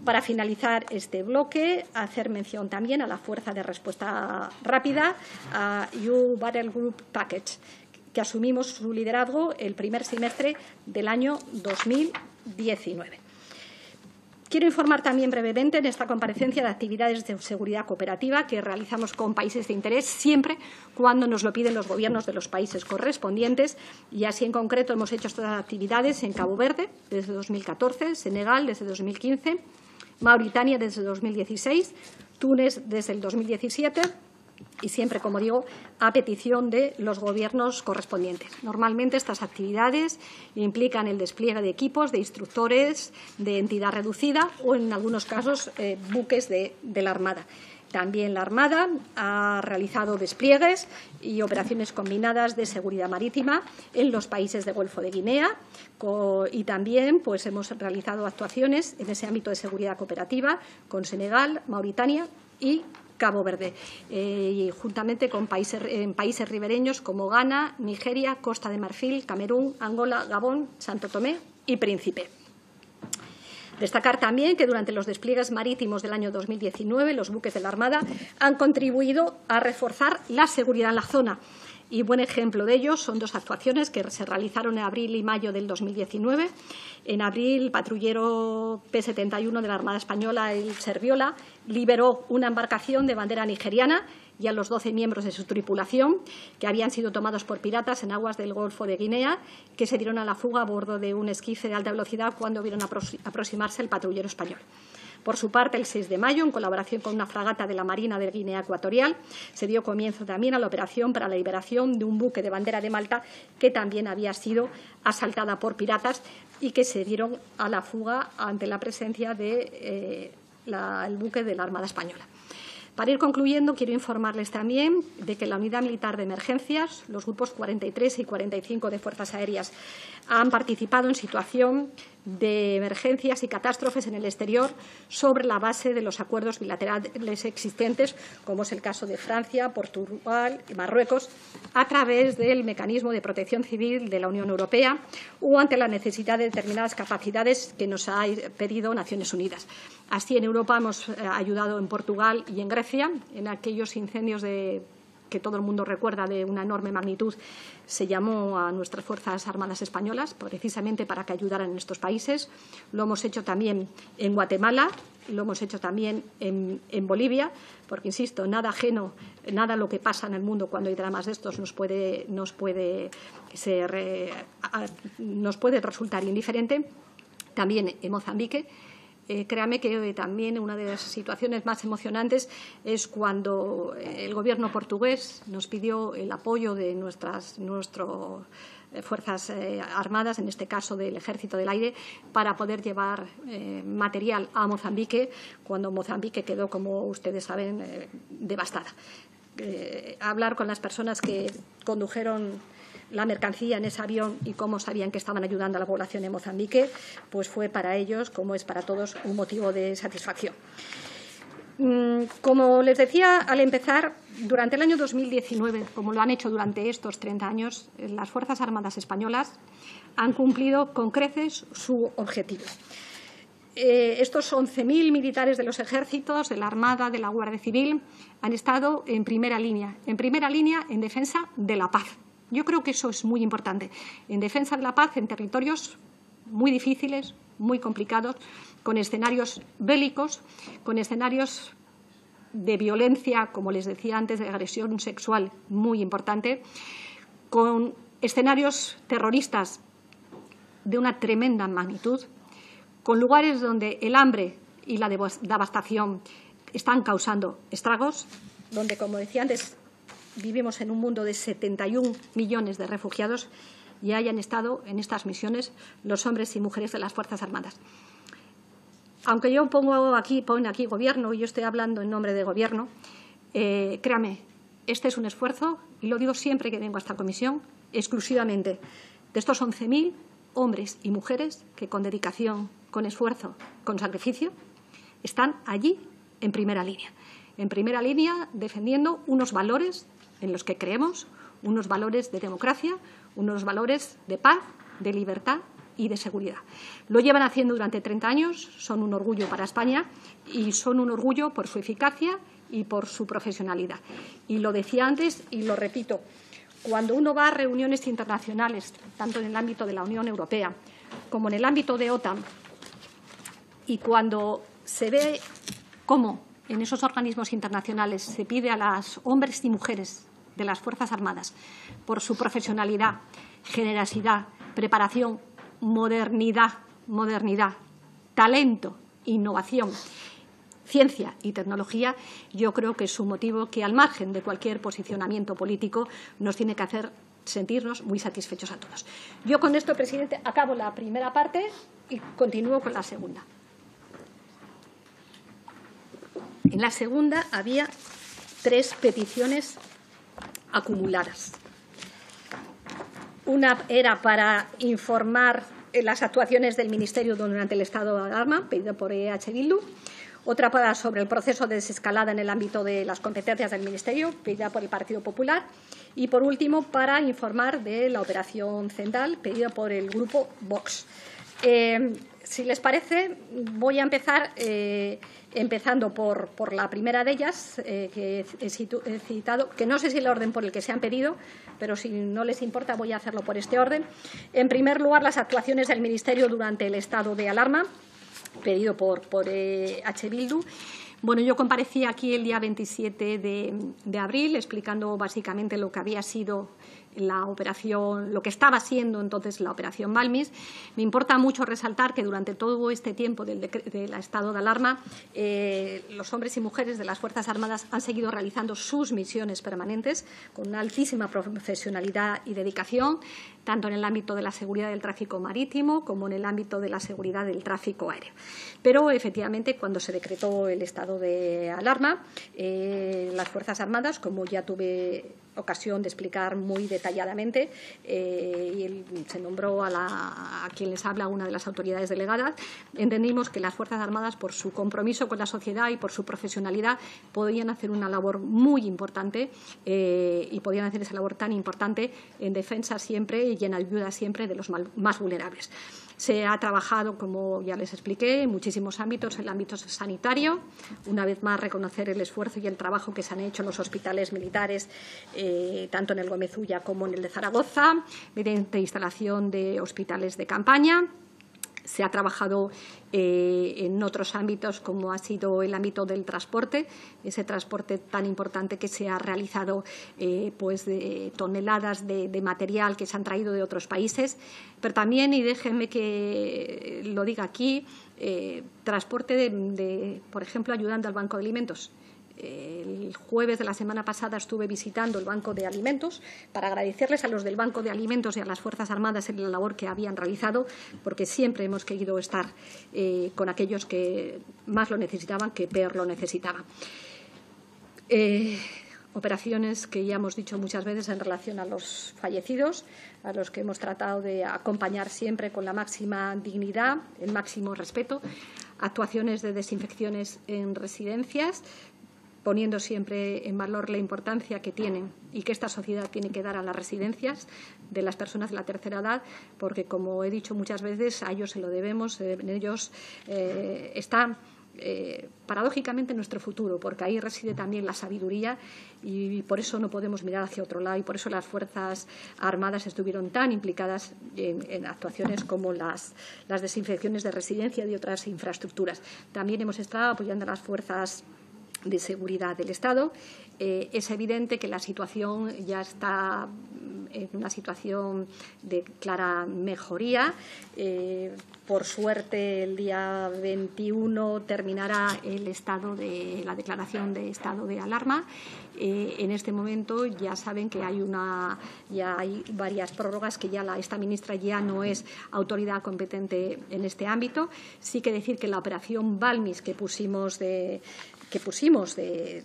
S1: Para finalizar este bloque, hacer mención también a la Fuerza de Respuesta Rápida, a U Battle Group Package, que asumimos su liderazgo el primer semestre del año 2019. Quiero informar también brevemente en esta comparecencia de actividades de seguridad cooperativa que realizamos con países de interés siempre cuando nos lo piden los gobiernos de los países correspondientes y así en concreto hemos hecho estas actividades en Cabo Verde desde 2014, Senegal desde 2015, Mauritania desde 2016, Túnez desde el 2017 y siempre, como digo, a petición de los gobiernos correspondientes. Normalmente estas actividades implican el despliegue de equipos, de instructores, de entidad reducida o, en algunos casos, eh, buques de la Armada. También la Armada ha realizado despliegues y operaciones combinadas de seguridad marítima en los países del Golfo de Guinea y también pues, hemos realizado actuaciones en ese ámbito de seguridad cooperativa con Senegal, Mauritania y Cabo Verde, eh, y juntamente con países, países ribereños como Ghana, Nigeria, Costa de Marfil, Camerún, Angola, Gabón, Santo Tomé y Príncipe. Destacar también que durante los despliegues marítimos del año 2019 los buques de la Armada han contribuido a reforzar la seguridad en la zona. Y buen ejemplo de ello son dos actuaciones que se realizaron en abril y mayo del 2019. En abril, el patrullero P-71 de la Armada Española, el Serviola, liberó una embarcación de bandera nigeriana y a los 12 miembros de su tripulación, que habían sido tomados por piratas en aguas del Golfo de Guinea, que se dieron a la fuga a bordo de un esquife de alta velocidad cuando vieron aproximarse el patrullero español. Por su parte, el 6 de mayo, en colaboración con una fragata de la Marina de Guinea Ecuatorial, se dio comienzo también a la operación para la liberación de un buque de bandera de Malta que también había sido asaltada por piratas y que se dieron a la fuga ante la presencia del de, eh, buque de la Armada Española. Para ir concluyendo, quiero informarles también de que la Unidad Militar de Emergencias, los grupos 43 y 45 de Fuerzas Aéreas, han participado en situación de emergencias y catástrofes en el exterior sobre la base de los acuerdos bilaterales existentes, como es el caso de Francia, Portugal y Marruecos, a través del mecanismo de protección civil de la Unión Europea o ante la necesidad de determinadas capacidades que nos ha pedido Naciones Unidas. Así, en Europa hemos eh, ayudado en Portugal y en Grecia en aquellos incendios de que todo el mundo recuerda de una enorme magnitud, se llamó a nuestras Fuerzas Armadas Españolas precisamente para que ayudaran en estos países. Lo hemos hecho también en Guatemala, lo hemos hecho también en, Bolivia, porque, insisto, nada ajeno, nada lo que pasa en el mundo cuando hay dramas de estos nos puede, nos puede, ser, eh, nos puede resultar indiferente. También en Mozambique eh, créame que también una de las situaciones más emocionantes es cuando el Gobierno portugués nos pidió el apoyo de nuestras eh, fuerzas eh, armadas, en este caso del Ejército del Aire, para poder llevar material a Mozambique, cuando Mozambique quedó, como ustedes saben, devastada. hablar con las personas que condujeron la mercancía en ese avión y cómo sabían que estaban ayudando a la población de Mozambique, pues fue para ellos, como es para todos, un motivo de satisfacción. Mm, como les decía al empezar, durante el año 2019, como lo han hecho durante estos 30 años, las Fuerzas Armadas Españolas han cumplido con creces su objetivo. Eh, estos 11.000 militares de los ejércitos, de la Armada, de la Guardia Civil, han estado en primera línea, en primera línea en defensa de la paz, yo creo que eso es muy importante. En defensa de la paz en territorios muy difíciles, muy complicados, con escenarios bélicos, con escenarios de violencia, como les decía antes, de agresión sexual muy importante, con escenarios terroristas de una tremenda magnitud, con lugares donde el hambre y la devastación están causando estragos, donde, como decía antes, vivimos en un mundo de 71 millones de refugiados y hayan estado en estas misiones los hombres y mujeres de las Fuerzas Armadas. Aunque yo pongo aquí, pone aquí gobierno y yo estoy hablando en nombre de gobierno, eh, créame, este es un esfuerzo, y lo digo siempre que vengo a esta comisión, exclusivamente de estos 11.000 hombres y mujeres que con dedicación, con esfuerzo, con sacrificio, están allí en primera línea. En primera línea defendiendo unos valores en los que creemos, unos valores de democracia, unos valores de paz, de libertad y de seguridad. Lo llevan haciendo durante 30 años, son un orgullo para España y son un orgullo por su eficacia y por su profesionalidad. Y lo decía antes y lo repito, cuando uno va a reuniones internacionales, tanto en el ámbito de la Unión Europea como en el ámbito de OTAN, y cuando se ve cómo en esos organismos internacionales se pide a los hombres y mujeres de las Fuerzas Armadas por su profesionalidad, generosidad, preparación, modernidad, modernidad, talento, innovación, ciencia y tecnología, yo creo que es un motivo que, al margen de cualquier posicionamiento político, nos tiene que hacer sentirnos muy satisfechos a todos. Yo con esto, presidente, acabo la primera parte y continúo con la segunda. En la segunda había tres peticiones acumuladas. Una era para informar las actuaciones del Ministerio durante el estado de alarma, pedido por EH Bildu. Otra para sobre el proceso de desescalada en el ámbito de las competencias del Ministerio, pedida por el Partido Popular. Y, por último, para informar de la operación Zendal, pedida por el grupo Vox. Eh, si les parece, voy a empezar eh, empezando por, por, la primera de ellas, eh, que he, citado, que no sé si el orden por el que se han pedido, pero si no les importa voy a hacerlo por este orden. En primer lugar, las actuaciones del Ministerio durante el estado de alarma, pedido por, por H. Bildu. Bueno, yo comparecí aquí el día 27 de, de abril explicando básicamente lo que había sido la operación, lo que estaba siendo entonces la operación Balmis. Me importa mucho resaltar que durante todo este tiempo del, estado de alarma, eh, los hombres y mujeres de las Fuerzas Armadas han seguido realizando sus misiones permanentes con una altísima profesionalidad y dedicación, tanto en el ámbito de la seguridad del tráfico marítimo como en el ámbito de la seguridad del tráfico aéreo. Pero, efectivamente, cuando se decretó el estado de alarma. las Fuerzas Armadas, como ya tuve ocasión de explicar muy detalladamente eh, y se nombró a, la, a, quien les habla una de las autoridades delegadas, entendimos que las Fuerzas Armadas, por su compromiso con la sociedad y por su profesionalidad, podían hacer una labor muy importante eh, y podían hacer esa labor tan importante en defensa siempre y en ayuda siempre de los más vulnerables. Se ha trabajado, como ya les expliqué, en muchísimos ámbitos, en el ámbito sanitario. Una vez más, reconocer el esfuerzo y el trabajo que se han hecho en los hospitales militares, eh, tanto en el Gómez como en el de Zaragoza, mediante instalación de hospitales de campaña se ha trabajado eh, en otros ámbitos, como ha sido el ámbito del transporte, ese transporte tan importante que se ha realizado eh, pues de toneladas de, material que se han traído de otros países, pero también, y déjenme que lo diga aquí, eh, transporte de, por ejemplo, ayudando al Banco de Alimentos el jueves de la semana pasada estuve visitando el Banco de Alimentos para agradecerles a los del Banco de Alimentos y a las Fuerzas Armadas en la labor que habían realizado, porque siempre hemos querido estar eh, con aquellos que más lo necesitaban, que peor lo necesitaban. Eh, operaciones que ya hemos dicho muchas veces en relación a los fallecidos, a los que hemos tratado de acompañar siempre con la máxima dignidad, el máximo respeto, actuaciones de desinfecciones en residencias, poniendo siempre en valor la importancia que tienen y que esta sociedad tiene que dar a las residencias de las personas de la tercera edad, porque, como he dicho muchas veces, a ellos se lo debemos, en ellos eh, está eh, paradójicamente nuestro futuro, porque ahí reside también la sabiduría y por eso no podemos mirar hacia otro lado y por eso las Fuerzas Armadas estuvieron tan implicadas en, actuaciones como las, las desinfecciones de residencia y de otras infraestructuras. También hemos estado apoyando a las Fuerzas de seguridad del Estado. Eh, es evidente que la situación ya está en una situación de clara mejoría. Eh, por suerte, el día 21 terminará el estado de la declaración de estado de alarma. Eh, en este momento ya saben que hay una, ya hay varias prórrogas que ya la, esta ministra ya no es autoridad competente en este ámbito. Sí que decir que la operación Balmis que pusimos de, que pusimos de,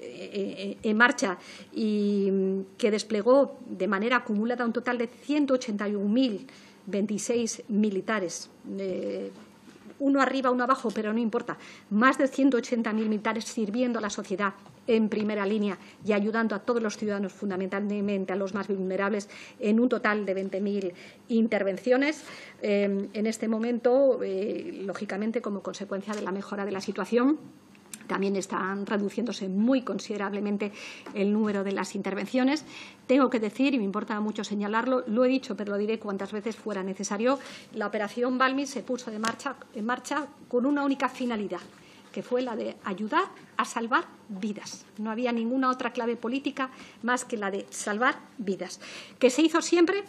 S1: en marcha y que desplegó de manera acumulada un total de 181.026 militares. Eh, uno arriba, uno abajo, pero no importa. Más de 180.000 militares sirviendo a la sociedad en primera línea y ayudando a todos los ciudadanos, fundamentalmente a los más vulnerables, en un total de 20.000 intervenciones. Eh, en este momento, eh, lógicamente, como consecuencia de la mejora de la situación, también están reduciéndose muy considerablemente el número de las intervenciones. Tengo que decir, y me importa mucho señalarlo, lo he dicho, pero lo diré cuantas veces fuera necesario, la operación Balmis se puso de en marcha con una única finalidad, que fue la de ayudar a salvar vidas. No había ninguna otra clave política más que la de salvar vidas, que se hizo siempre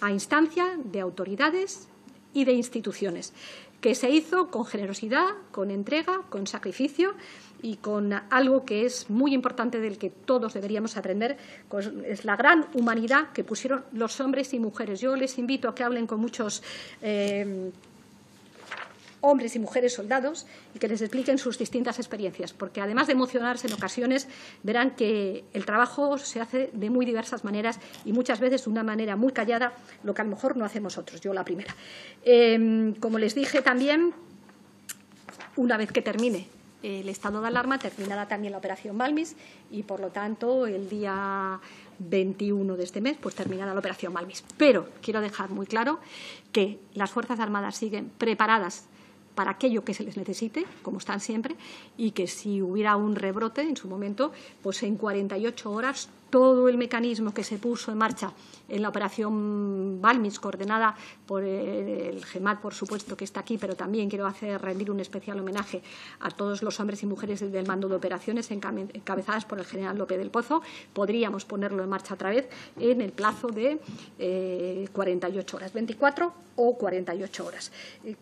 S1: a instancia de autoridades y de instituciones, que se hizo con generosidad, con entrega, con sacrificio y con algo que es muy importante del que todos deberíamos aprender, pues, es la gran humanidad que pusieron los hombres y mujeres. Yo les invito a que hablen con muchos eh, hombres y mujeres soldados y que les expliquen sus distintas experiencias, porque además de emocionarse en ocasiones, verán que el trabajo se hace de muy diversas maneras y muchas veces de una manera muy callada, lo que a lo mejor no hacemos otros, yo la primera. Eh, como les dije también, una vez que termine el estado de alarma, terminará también la operación Malmis y, por lo tanto, el día 21 de este mes, pues terminará la operación Malmis. Pero quiero dejar muy claro que las Fuerzas Armadas siguen preparadas para aquello que se les necesite, como están siempre, y que si hubiera un rebrote en su momento, pues en 48 horas todo el mecanismo que se puso en marcha en la operación Balmis, coordinada por el GEMAT, por supuesto, que está aquí, pero también quiero hacer rendir un especial homenaje a todos los hombres y mujeres del mando de operaciones encabezadas por el general López del Pozo. Podríamos ponerlo en marcha otra vez en el plazo de 48 eh, horas, 24 o 48 horas.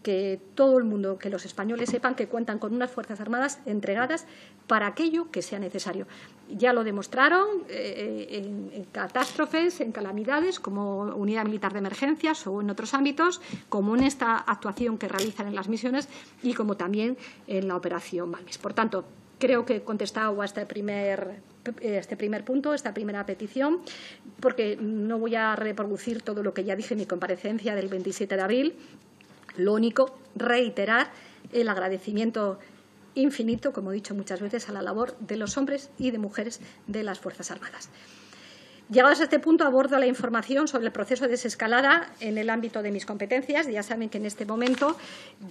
S1: Que todo el mundo, que los españoles sepan que cuentan con unas Fuerzas Armadas entregadas para aquello que sea necesario. Ya lo demostraron eh, en, catástrofes, en calamidades, como unidad militar de emergencias o en otros ámbitos, como en esta actuación que realizan en las misiones y como también en la operación Malmis. Por tanto, creo que he contestado a este primer, este primer punto, esta primera petición, porque no voy a reproducir todo lo que ya dije en mi comparecencia del 27 de abril. Lo único, reiterar el agradecimiento infinito, como he dicho muchas veces, a la labor de los hombres y de mujeres de las Fuerzas Armadas. Llegados a este punto, abordo la información sobre el proceso de desescalada en el ámbito de mis competencias. Ya saben que en este momento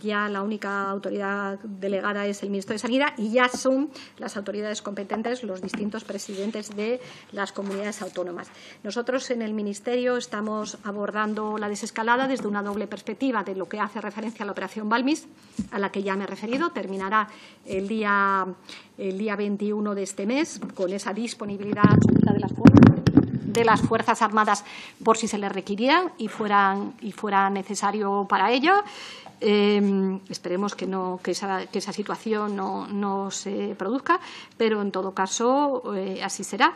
S1: ya la única autoridad delegada es el ministro de Sanidad y ya son las autoridades competentes los distintos presidentes de las comunidades autónomas. Nosotros en el Ministerio estamos abordando la desescalada desde una doble perspectiva de lo que hace referencia a la operación Balmis, a la que ya me he referido. Terminará el día, el día 21 de este mes con esa disponibilidad de las fuerzas de las Fuerzas Armadas por si se les requiriera y, fueran, y fuera necesario para ello. Em, esperemos que, no, que, esa, que esa situación no, no, se produzca, pero en todo caso eh, así será.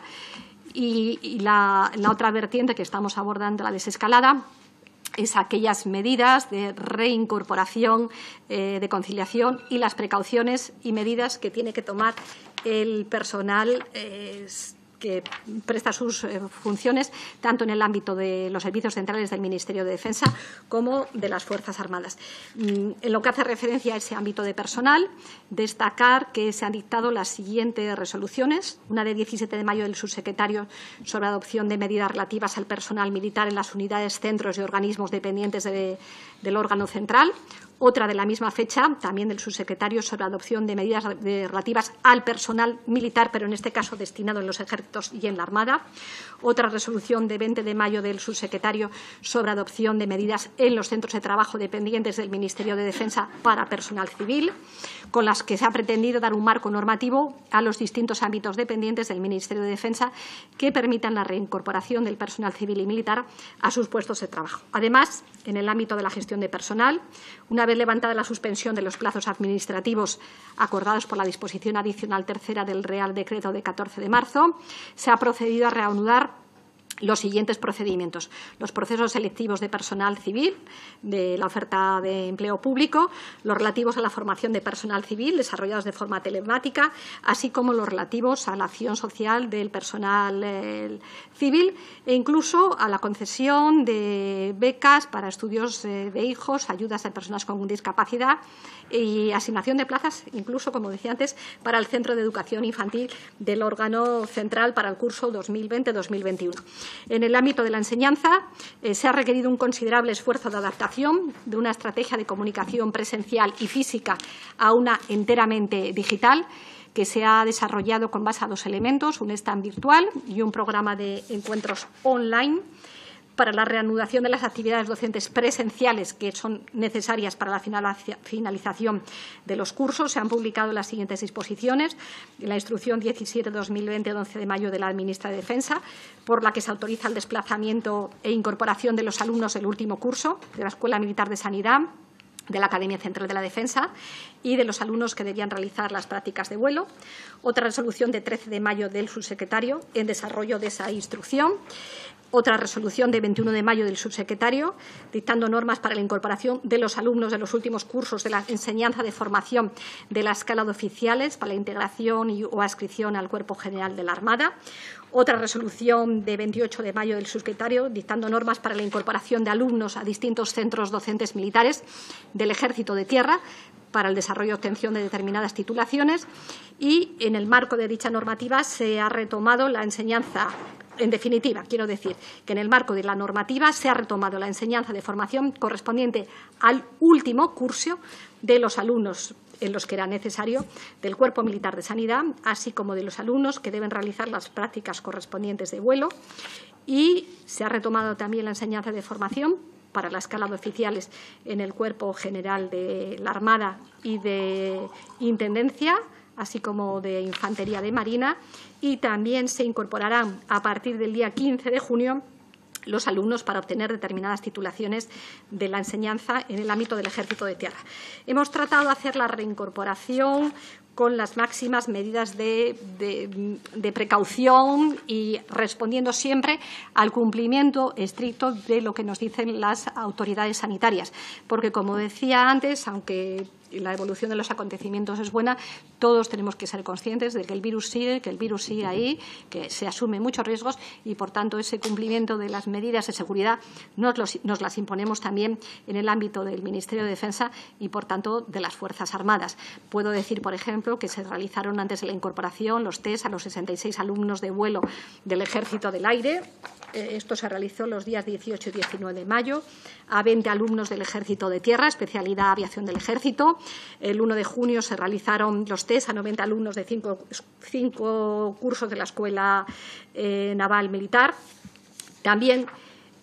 S1: Y, la, la, otra vertiente que estamos abordando, la desescalada, es aquellas medidas de reincorporación, eh, de conciliación y las precauciones y medidas que tiene que tomar el personal eh, que presta sus eh, funciones tanto en el ámbito de los servicios centrales del Ministerio de Defensa como de las Fuerzas Armadas. Mm, en lo que hace referencia a ese ámbito de personal, destacar que se han dictado las siguientes resoluciones. Una de 17 de mayo del subsecretario sobre adopción de medidas relativas al personal militar en las unidades, centros y organismos dependientes del órgano central otra de la misma fecha, también del subsecretario, sobre adopción de medidas relativas al personal militar, pero en este caso destinado en los ejércitos y en la Armada. Otra resolución de 20 de mayo del subsecretario sobre adopción de medidas en los centros de trabajo dependientes del Ministerio de Defensa para personal civil, con las que se ha pretendido dar un marco normativo a los distintos ámbitos dependientes del Ministerio de Defensa que permitan la reincorporación del personal civil y militar a sus puestos de trabajo. Además, en el ámbito de la gestión de personal, una vez levantada la suspensión de los plazos administrativos acordados por la disposición adicional tercera del Real Decreto de 14 de marzo, se ha procedido a reanudar los siguientes procedimientos. Los procesos selectivos de personal civil, de la oferta de empleo público, los relativos a la formación de personal civil, desarrollados de forma telemática, así como los relativos a la acción social del personal eh, civil e incluso a la concesión de becas para estudios eh, de hijos, ayudas a personas con discapacidad y asignación de plazas, incluso, como decía antes, para el Centro de Educación Infantil del órgano central para el curso 2020-2021. En el ámbito de la enseñanza. Eh, se ha requerido un considerable esfuerzo de adaptación de una estrategia de comunicación presencial y física a una enteramente digital que se ha desarrollado con base a dos elementos, un stand virtual y un programa de encuentros online para la reanudación de las actividades docentes presenciales que son necesarias para la finalización de los cursos. Se han publicado las siguientes disposiciones. La Instrucción 17-2020, 11 de mayo de la Ministra de Defensa, por la que se autoriza el desplazamiento e incorporación de los alumnos del último curso de la Escuela Militar de Sanidad de la Academia Central de la Defensa y de los alumnos que debían realizar las prácticas de vuelo. Otra resolución de 13 de mayo del subsecretario en desarrollo de esa instrucción otra resolución de 21 de mayo del subsecretario, dictando normas para la incorporación de los alumnos de los últimos cursos de la enseñanza de formación de la escala de oficiales para la integración o adscripción al Cuerpo General de la Armada. Otra resolución de 28 de mayo del subsecretario, dictando normas para la incorporación de alumnos a distintos centros docentes militares del Ejército de Tierra para el desarrollo y obtención de determinadas titulaciones y, en el marco de dicha normativa, se ha retomado la enseñanza en definitiva, quiero decir que en el marco de la normativa se ha retomado la enseñanza de formación correspondiente al último curso de los alumnos en los que era necesario del Cuerpo Militar de Sanidad, así como de los alumnos que deben realizar las prácticas correspondientes de vuelo. Y se ha retomado también la enseñanza de formación para la escala de oficiales en el Cuerpo General de la Armada y de Intendencia así como de Infantería de Marina, y también se incorporarán a partir del día 15 de junio los alumnos para obtener determinadas titulaciones de la enseñanza en el ámbito del ejército de tierra. Hemos tratado de hacer la reincorporación con las máximas medidas de, precaución y respondiendo siempre al cumplimiento estricto de lo que nos dicen las autoridades sanitarias. Porque, como decía antes, aunque la evolución de los acontecimientos es buena, todos tenemos que ser conscientes de que el virus sigue, que el virus sigue ahí, que se asumen muchos riesgos y, por tanto, ese cumplimiento de las medidas de seguridad nos, nos las imponemos también en el ámbito del Ministerio de Defensa y, por tanto, de las Fuerzas Armadas. Puedo decir, por ejemplo, que se realizaron antes de la incorporación los test a los 66 alumnos de vuelo del Ejército del Aire. Eh, esto se realizó los días 18 y 19 de mayo a 20 alumnos del Ejército de Tierra, especialidad aviación del Ejército. El 1 de junio se realizaron los test a 90 alumnos de cinco, cursos de la Escuela eh, Naval Militar. También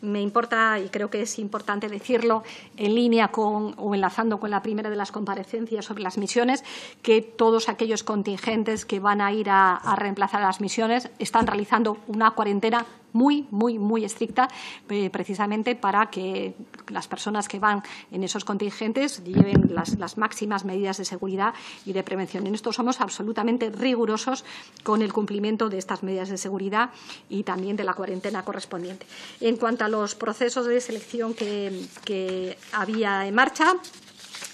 S1: me importa y creo que es importante decirlo en línea con o enlazando con la primera de las comparecencias sobre las misiones, que todos aquellos contingentes que van a ir a, reemplazar las misiones están realizando una cuarentena muy, muy, muy estricta, eh, precisamente para que las personas que van en esos contingentes lleven las, máximas medidas de seguridad y de prevención. En esto somos absolutamente rigurosos con el cumplimiento de estas medidas de seguridad y también de la cuarentena correspondiente. En cuanto a los procesos de selección que, había en marcha,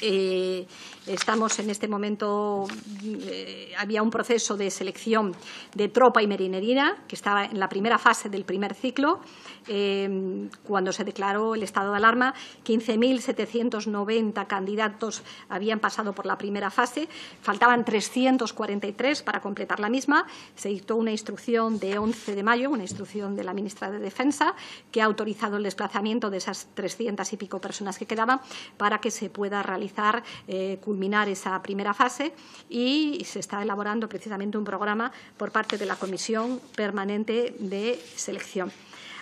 S1: eh, Estamos en este momento, eh, había un proceso de selección de tropa y marinería que estaba en la primera fase del primer ciclo, eh, cuando se declaró el estado de alarma. 15.790 candidatos habían pasado por la primera fase, faltaban 343 para completar la misma. Se dictó una instrucción de 11 de mayo, una instrucción de la ministra de Defensa, que ha autorizado el desplazamiento de esas 300 y pico personas que quedaban para que se pueda realizar eh, culminar esa primera fase y se está elaborando precisamente un programa por parte de la Comisión Permanente de Selección.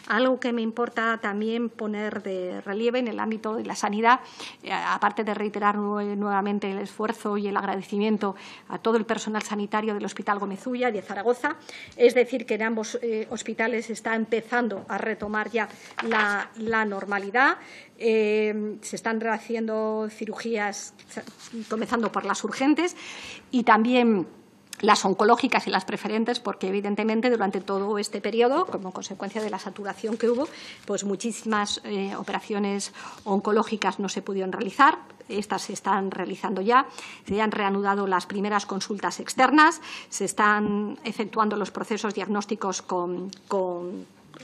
S1: Algo que me importa también poner de relieve en el ámbito de la sanidad, eh, aparte de reiterar nuevamente el esfuerzo y el agradecimiento a todo el personal sanitario del Hospital Gómez-Ulla de Zaragoza, es decir, que en ambos eh, hospitales está empezando a retomar ya la, normalidad. Eh, se están haciendo cirugías, comenzando por las urgentes y también las oncológicas y las preferentes, porque evidentemente durante todo este periodo, como consecuencia de la saturación que hubo, pues muchísimas eh, operaciones oncológicas no se pudieron realizar. Estas se están realizando ya. Se han reanudado las primeras consultas externas. Se están efectuando los procesos diagnósticos con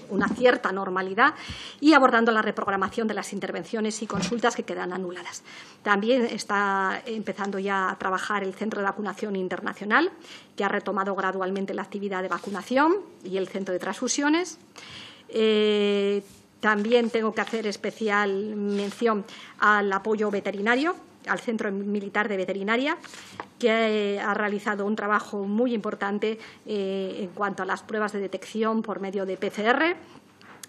S1: una cierta normalidad y abordando la reprogramación de las intervenciones y consultas que quedan anuladas. También está empezando ya a trabajar el Centro de Vacunación Internacional, que ha retomado gradualmente la actividad de vacunación y el Centro de Transfusiones. Eh, también tengo que hacer especial mención al apoyo veterinario, al Centro Militar de Veterinaria, que ha realizado un trabajo muy importante eh, en cuanto a las pruebas de detección por medio de PCR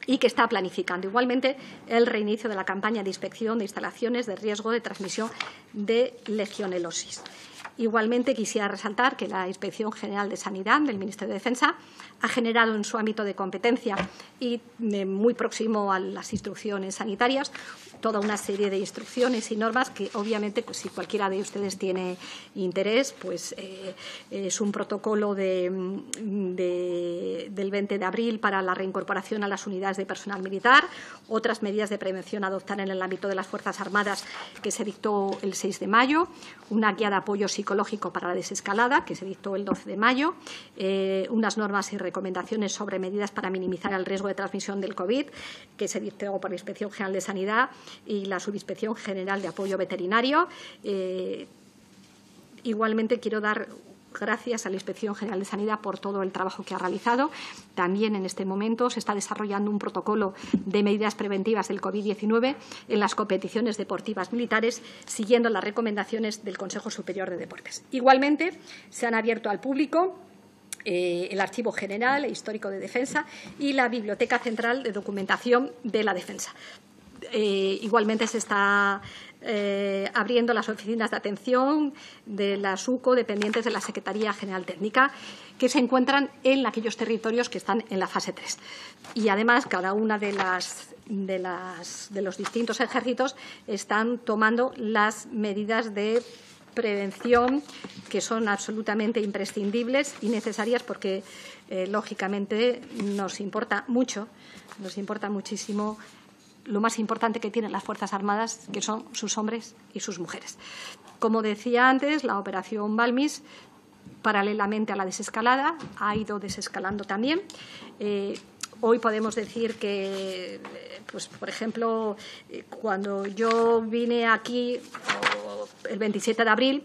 S1: y que está planificando igualmente el reinicio de la campaña de inspección de instalaciones de riesgo de transmisión de legionelosis. Igualmente, quisiera resaltar que la Inspección General de Sanidad del Ministerio de Defensa ha generado en su ámbito de competencia y eh, muy próximo a las instrucciones sanitarias toda una serie de instrucciones y normas que, obviamente, pues, si cualquiera de ustedes tiene interés, pues eh, es un protocolo del 20 de abril para la reincorporación a las unidades de personal militar, otras medidas de prevención a adoptar en el ámbito de las Fuerzas Armadas que se dictó el 6 de mayo, una guía de apoyo psicológico para la desescalada que se dictó el 12 de mayo, eh, unas normas y recomendaciones sobre medidas para minimizar el riesgo de transmisión del COVID que se dictó por la Inspección General de Sanidad y la Subinspección General de Apoyo Veterinario. Eh, igualmente quiero dar gracias a la Inspección General de Sanidad por todo el trabajo que ha realizado. También en este momento se está desarrollando un protocolo de medidas preventivas del COVID-19 en las competiciones deportivas militares, siguiendo las recomendaciones del Consejo Superior de Deportes. Igualmente, se han abierto al público eh, el Archivo General e Histórico de Defensa y la Biblioteca Central de Documentación de la Defensa. Eh, igualmente se está eh, abriendo las oficinas de atención de la SUCO dependientes de la Secretaría General Técnica, que se encuentran en aquellos territorios que están en la fase 3. Y además, cada una de las de, las, de los distintos ejércitos están tomando las medidas de prevención que son absolutamente imprescindibles y necesarias porque, eh, lógicamente, nos importa mucho, nos importa muchísimo lo más importante que tienen las Fuerzas Armadas, que son sus hombres y sus mujeres. Como decía antes, la operación Balmis, paralelamente a la desescalada, ha ido desescalando también. Eh, hoy podemos decir que, pues, por ejemplo, eh, cuando yo vine aquí el 27 de abril,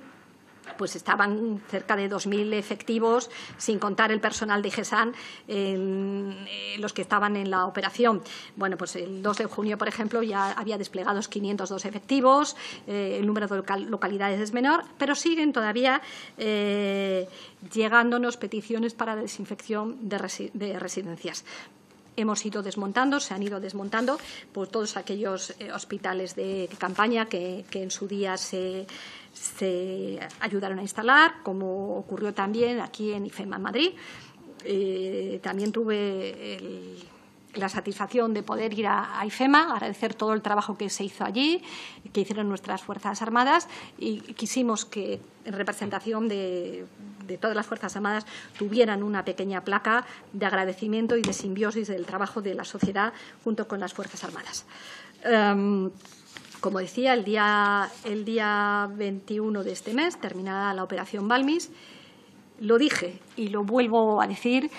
S1: pues estaban cerca de 2.000 efectivos, sin contar el personal de GESAN, eh, los que estaban en la operación. Bueno, pues el 2 de junio, por ejemplo, ya había desplegados 502 efectivos, eh, el número de localidades es menor, pero siguen todavía eh, llegándonos peticiones para desinfección de, residencias hemos ido desmontando, se han ido desmontando por todos aquellos hospitales de campaña que, en su día se, se ayudaron a instalar, como ocurrió también aquí en IFEMA Madrid. Eh, también tuve la satisfacción de poder ir a, IFEMA, agradecer todo el trabajo que se hizo allí, que hicieron nuestras Fuerzas Armadas y quisimos que, en representación de, todas las Fuerzas Armadas, tuvieran una pequeña placa de agradecimiento y de simbiosis del trabajo de la sociedad junto con las Fuerzas Armadas. Em, como decía, el día, el día 21 de este mes terminada la operación Balmis. Lo dije y lo vuelvo a decir.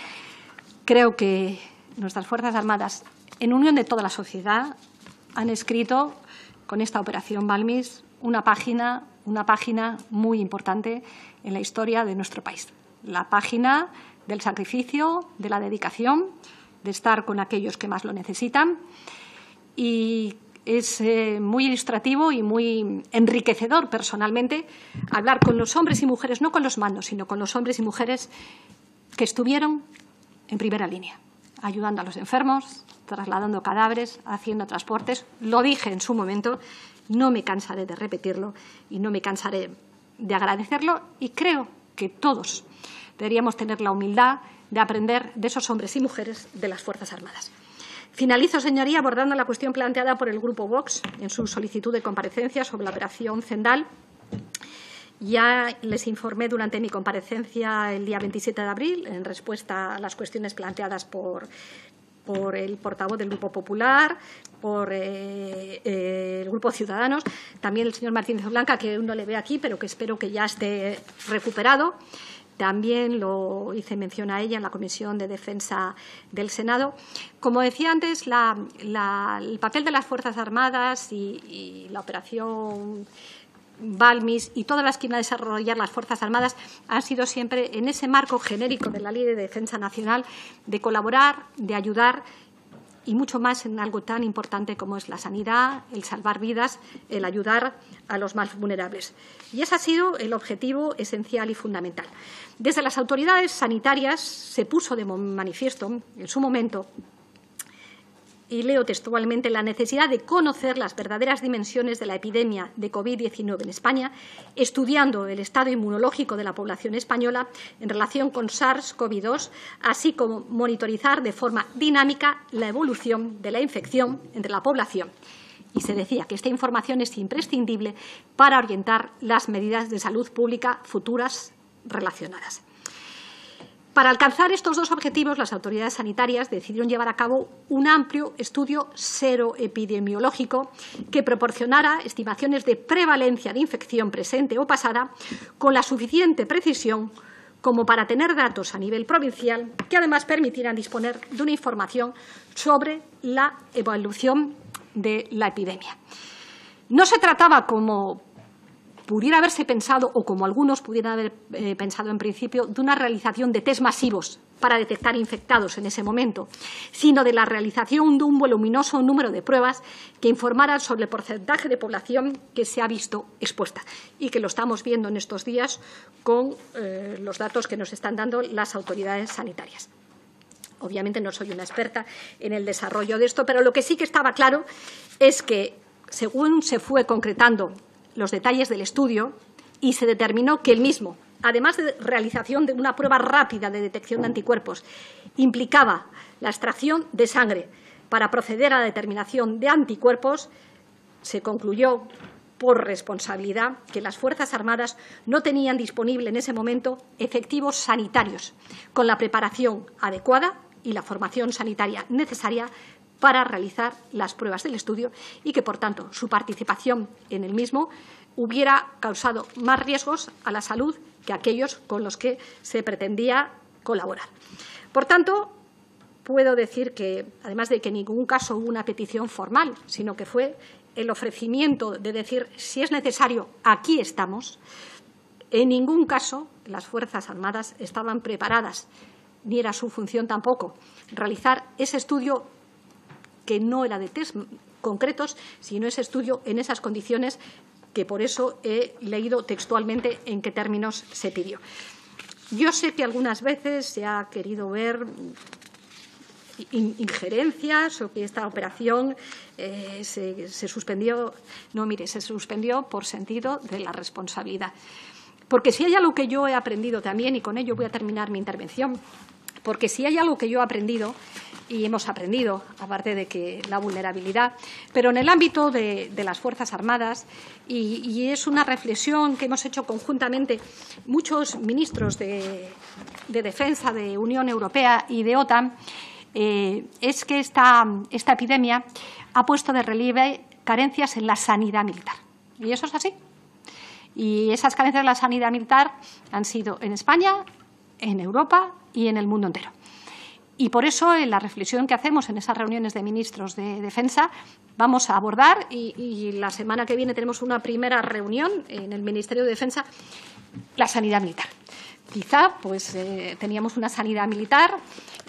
S1: Creo que nuestras Fuerzas Armadas, en unión de toda la sociedad, han escrito con esta operación Balmis una página, una página muy importante en la historia de nuestro país. La página del sacrificio, de la dedicación, de estar con aquellos que más lo necesitan y es eh, muy ilustrativo y muy enriquecedor personalmente hablar con los hombres y mujeres, no con los mandos, sino con los hombres y mujeres que estuvieron en primera línea, ayudando a los enfermos, trasladando cadáveres, haciendo transportes. Lo dije en su momento, no me cansaré de repetirlo y no me cansaré de agradecerlo y creo que todos deberíamos tener la humildad de aprender de esos hombres y mujeres de las Fuerzas Armadas. Finalizo, señoría, abordando la cuestión planteada por el Grupo Vox en su solicitud de comparecencia sobre la operación Zendal. Ya les informé durante mi comparecencia el día 27 de abril, en respuesta a las cuestiones planteadas por, el portavoz del Grupo Popular, por eh, eh, el Grupo Ciudadanos, también el señor Martínez Blanca, que uno le ve aquí, pero que espero que ya esté recuperado. También lo hice mención a ella en la Comisión de Defensa del Senado. Como decía antes, el papel de las Fuerzas Armadas y, la operación Balmis y todas las que iban a desarrollar las Fuerzas Armadas han sido siempre en ese marco genérico de la Ley de Defensa Nacional de colaborar, de ayudar y mucho más en algo tan importante como es la sanidad, el salvar vidas, el ayudar a los más vulnerables. Y ese ha sido el objetivo esencial y fundamental. Desde las autoridades sanitarias se puso de manifiesto en su momento y leo textualmente, la necesidad de conocer las verdaderas dimensiones de la epidemia de COVID-19 en España, estudiando el estado inmunológico de la población española en relación con SARS-CoV-2, así como monitorizar de forma dinámica la evolución de la infección entre la población. Y se decía que esta información es imprescindible para orientar las medidas de salud pública futuras relacionadas. Para alcanzar estos dos objetivos, las autoridades sanitarias decidieron llevar a cabo un amplio estudio seroepidemiológico que proporcionara estimaciones de prevalencia de infección presente o pasada con la suficiente precisión como para tener datos a nivel provincial que además permitieran disponer de una información sobre la evolución de la epidemia. No se trataba, como pudiera haberse pensado, o como algunos pudieran haber eh, pensado en principio, de una realización de test masivos para detectar infectados en ese momento, sino de la realización de un voluminoso número de pruebas que informaran sobre el porcentaje de población que se ha visto expuesta y que lo estamos viendo en estos días con eh, los datos que nos están dando las autoridades sanitarias. Obviamente no soy una experta en el desarrollo de esto, pero lo que sí que estaba claro es que según se fue concretando los detalles del estudio y se determinó que el mismo, además de realización de una prueba rápida de detección de anticuerpos, implicaba la extracción de sangre para proceder a la determinación de anticuerpos, se concluyó por responsabilidad que las Fuerzas Armadas no tenían disponible en ese momento efectivos sanitarios con la preparación adecuada y la formación sanitaria necesaria para realizar las pruebas del estudio y que, por tanto, su participación en el mismo hubiera causado más riesgos a la salud que aquellos con los que se pretendía colaborar. Por tanto, puedo decir que, además de que en ningún caso hubo una petición formal, sino que fue el ofrecimiento de decir si es necesario, aquí estamos, en ningún caso las Fuerzas Armadas estaban preparadas, ni era su función tampoco, realizar ese estudio que no era de test concretos, sino ese estudio en esas condiciones que por eso he leído textualmente en qué términos se pidió. Yo sé que algunas veces se ha querido ver injerencias o que esta operación eh, se, se, suspendió. No, mire, se suspendió por sentido de la responsabilidad. Porque si hay algo que yo he aprendido también, y con ello voy a terminar mi intervención, porque si hay algo que yo he aprendido y hemos aprendido, aparte de que la vulnerabilidad, pero en el ámbito de, las Fuerzas Armadas, y, es una reflexión que hemos hecho conjuntamente muchos ministros de, Defensa de Unión Europea y de OTAN, eh, es que esta, esta epidemia ha puesto de relieve carencias en la sanidad militar. Y eso es así. Y esas carencias en la sanidad militar han sido en España, en Europa y en el mundo entero. Y por eso, en la reflexión que hacemos en esas reuniones de ministros de Defensa, vamos a abordar, y, la semana que viene tenemos una primera reunión en el Ministerio de Defensa, la sanidad militar. Quizá pues, eh, teníamos una sanidad militar,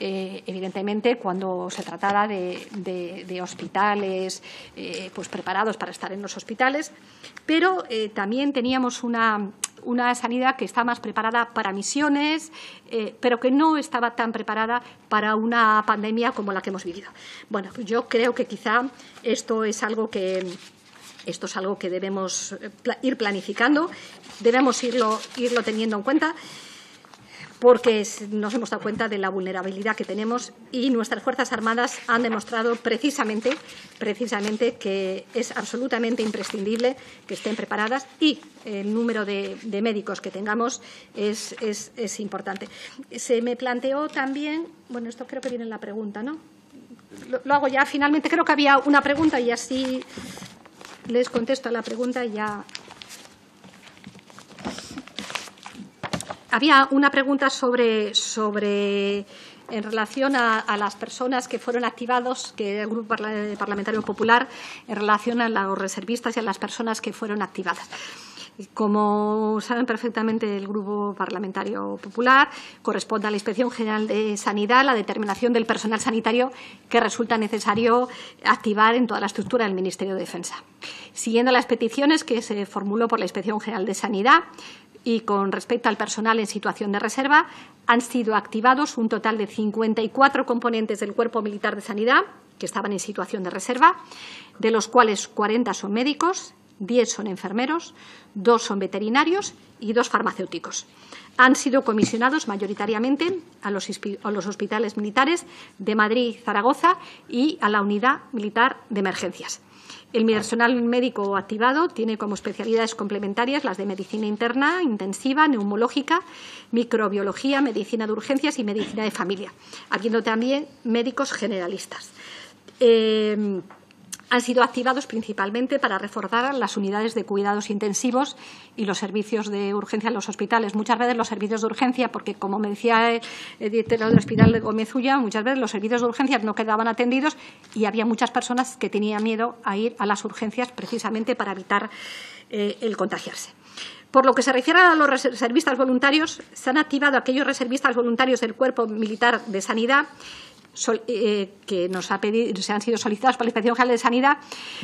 S1: eh, evidentemente, cuando se trataba de, hospitales eh, pues, preparados para estar en los hospitales, pero también teníamos una una sanidad que está más preparada para misiones, pero que no estaba tan preparada para una pandemia como la que hemos vivido. Bueno, pues yo creo que quizá esto es algo que esto es algo que debemos ir planificando, debemos irlo, irlo teniendo en cuenta porque nos hemos dado cuenta de la vulnerabilidad que tenemos y nuestras Fuerzas Armadas han demostrado precisamente, precisamente que es absolutamente imprescindible que estén preparadas y el número de, médicos que tengamos es, importante. Se me planteó también, bueno, esto creo que viene en la pregunta, ¿no? Lo, hago ya. Finalmente creo que había una pregunta y así les contesto a la pregunta y ya había una pregunta sobre, en relación a, las personas que fueron activados, que el Grupo Parlamentario Popular, en relación a los reservistas y a las personas que fueron activadas. Como saben perfectamente el Grupo Parlamentario Popular, corresponde a la Inspección General de Sanidad la determinación del personal sanitario que resulta necesario activar en toda la estructura del Ministerio de Defensa. Siguiendo las peticiones que se formuló por la Inspección General de Sanidad, y con respecto al personal en situación de reserva, han sido activados un total de 54 componentes del Cuerpo Militar de Sanidad que estaban en situación de reserva, de los cuales 40 son médicos, 10 son enfermeros, 2 son veterinarios y 2 farmacéuticos. Han sido comisionados mayoritariamente a los, a los hospitales militares de Madrid, Zaragoza y a la Unidad Militar de Emergencias. El personal médico activado tiene como especialidades complementarias las de medicina interna, intensiva, neumológica, microbiología, medicina de urgencias y medicina de familia, habiendo también médicos generalistas. Eh, han sido activados principalmente para reforzar las unidades de cuidados intensivos y los servicios de urgencia en los hospitales. Muchas veces los servicios de urgencia, porque como me decía el director del hospital de Gómezulla, muchas veces los servicios de urgencia no quedaban atendidos y había muchas personas que tenían miedo a ir a las urgencias precisamente para evitar eh, el contagiarse. Por lo que se refiere a los reservistas voluntarios, se han activado aquellos reservistas voluntarios del Cuerpo Militar de Sanidad eh, que nos ha pedido, se han sido solicitados por la Inspección General de Sanidad.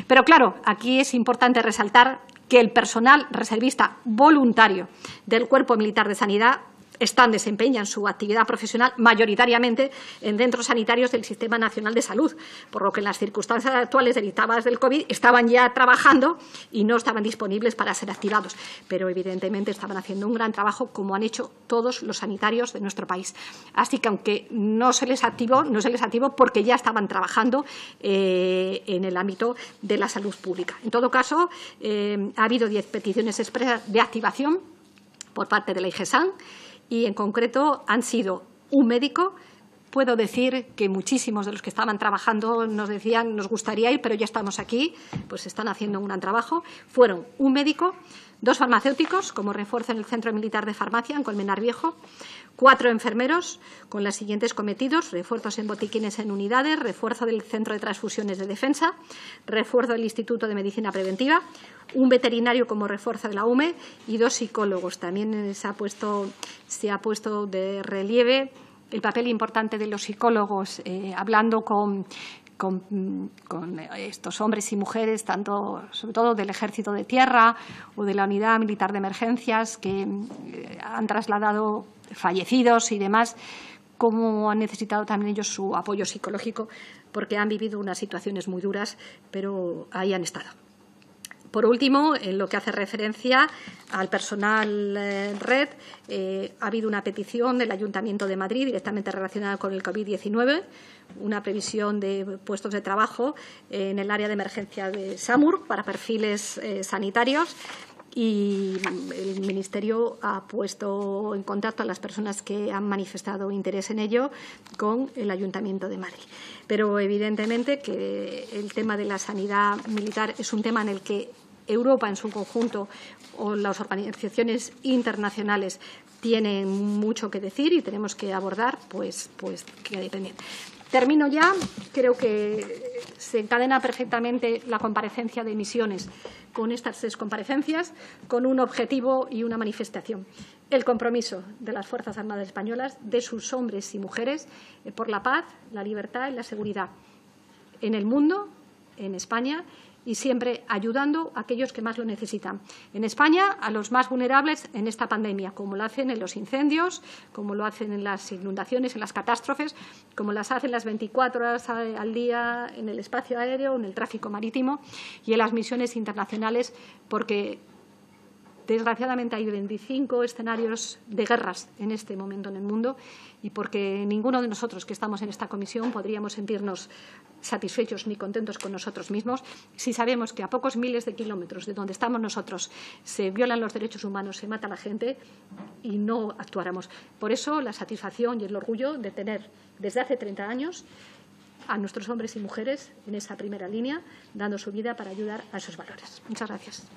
S1: Pero claro, aquí es importante resaltar que el personal reservista voluntario del Cuerpo Militar de Sanidad están, desempeñan su actividad profesional mayoritariamente en centros sanitarios del Sistema Nacional de Salud, por lo que en las circunstancias actuales derivadas del COVID estaban ya trabajando y no estaban disponibles para ser activados. Pero, evidentemente, estaban haciendo un gran trabajo, como han hecho todos los sanitarios de nuestro país. Así que, aunque no se les activó, no se les activó porque ya estaban trabajando eh, en el ámbito de la salud pública. En todo caso, eh, ha habido diez peticiones expresas de activación por parte de la IGESAN y, en concreto, han sido un médico. Puedo decir que muchísimos de los que estaban trabajando nos decían nos gustaría ir, pero ya estamos aquí, pues están haciendo un gran trabajo. Fueron un médico, dos farmacéuticos, como refuerzo en el Centro Militar de Farmacia, en Colmenar Viejo, cuatro enfermeros, con los siguientes cometidos, refuerzos en botiquines en unidades, refuerzo del Centro de Transfusiones de Defensa, refuerzo del Instituto de Medicina Preventiva, un veterinario como refuerzo de la UME y dos psicólogos. También se ha puesto, se ha puesto de relieve el papel importante de los psicólogos, eh, hablando con, estos hombres y mujeres, tanto, sobre todo del Ejército de Tierra o de la Unidad Militar de Emergencias, que eh, han trasladado fallecidos y demás, cómo han necesitado también ellos su apoyo psicológico, porque han vivido unas situaciones muy duras, pero ahí han estado. Por último, en lo que hace referencia al personal eh, red, eh, ha habido una petición del Ayuntamiento de Madrid directamente relacionada con el COVID-19, una previsión de puestos de trabajo en el área de emergencia de SAMUR para perfiles eh, sanitarios y el Ministerio ha puesto en contacto a las personas que han manifestado interés en ello con el Ayuntamiento de Madrid. Pero evidentemente que el tema de la sanidad militar es un tema en el que Europa en su conjunto o las organizaciones internacionales tienen mucho que decir y tenemos que abordar, pues, pues que depende. Termino ya. Creo que se encadena perfectamente la comparecencia de emisiones con estas tres comparecencias, con un objetivo y una manifestación. El compromiso de las Fuerzas Armadas Españolas, de sus hombres y mujeres, eh, por la paz, la libertad y la seguridad en el mundo, en España y siempre ayudando a aquellos que más lo necesitan. En España, a los más vulnerables en esta pandemia, como lo hacen en los incendios, como lo hacen en las inundaciones, en las catástrofes, como las hacen las 24 horas al día en el espacio aéreo, en el tráfico marítimo y en las misiones internacionales, porque Desgraciadamente hay 25 escenarios de guerras en este momento en el mundo y porque ninguno de nosotros que estamos en esta comisión podríamos sentirnos satisfechos ni contentos con nosotros mismos si sabemos que a pocos miles de kilómetros de donde estamos nosotros se violan los derechos humanos, se mata la gente y no actuáramos. Por eso la satisfacción y el orgullo de tener desde hace 30 años a nuestros hombres y mujeres en esa primera línea, dando su vida para ayudar a esos valores. Muchas gracias.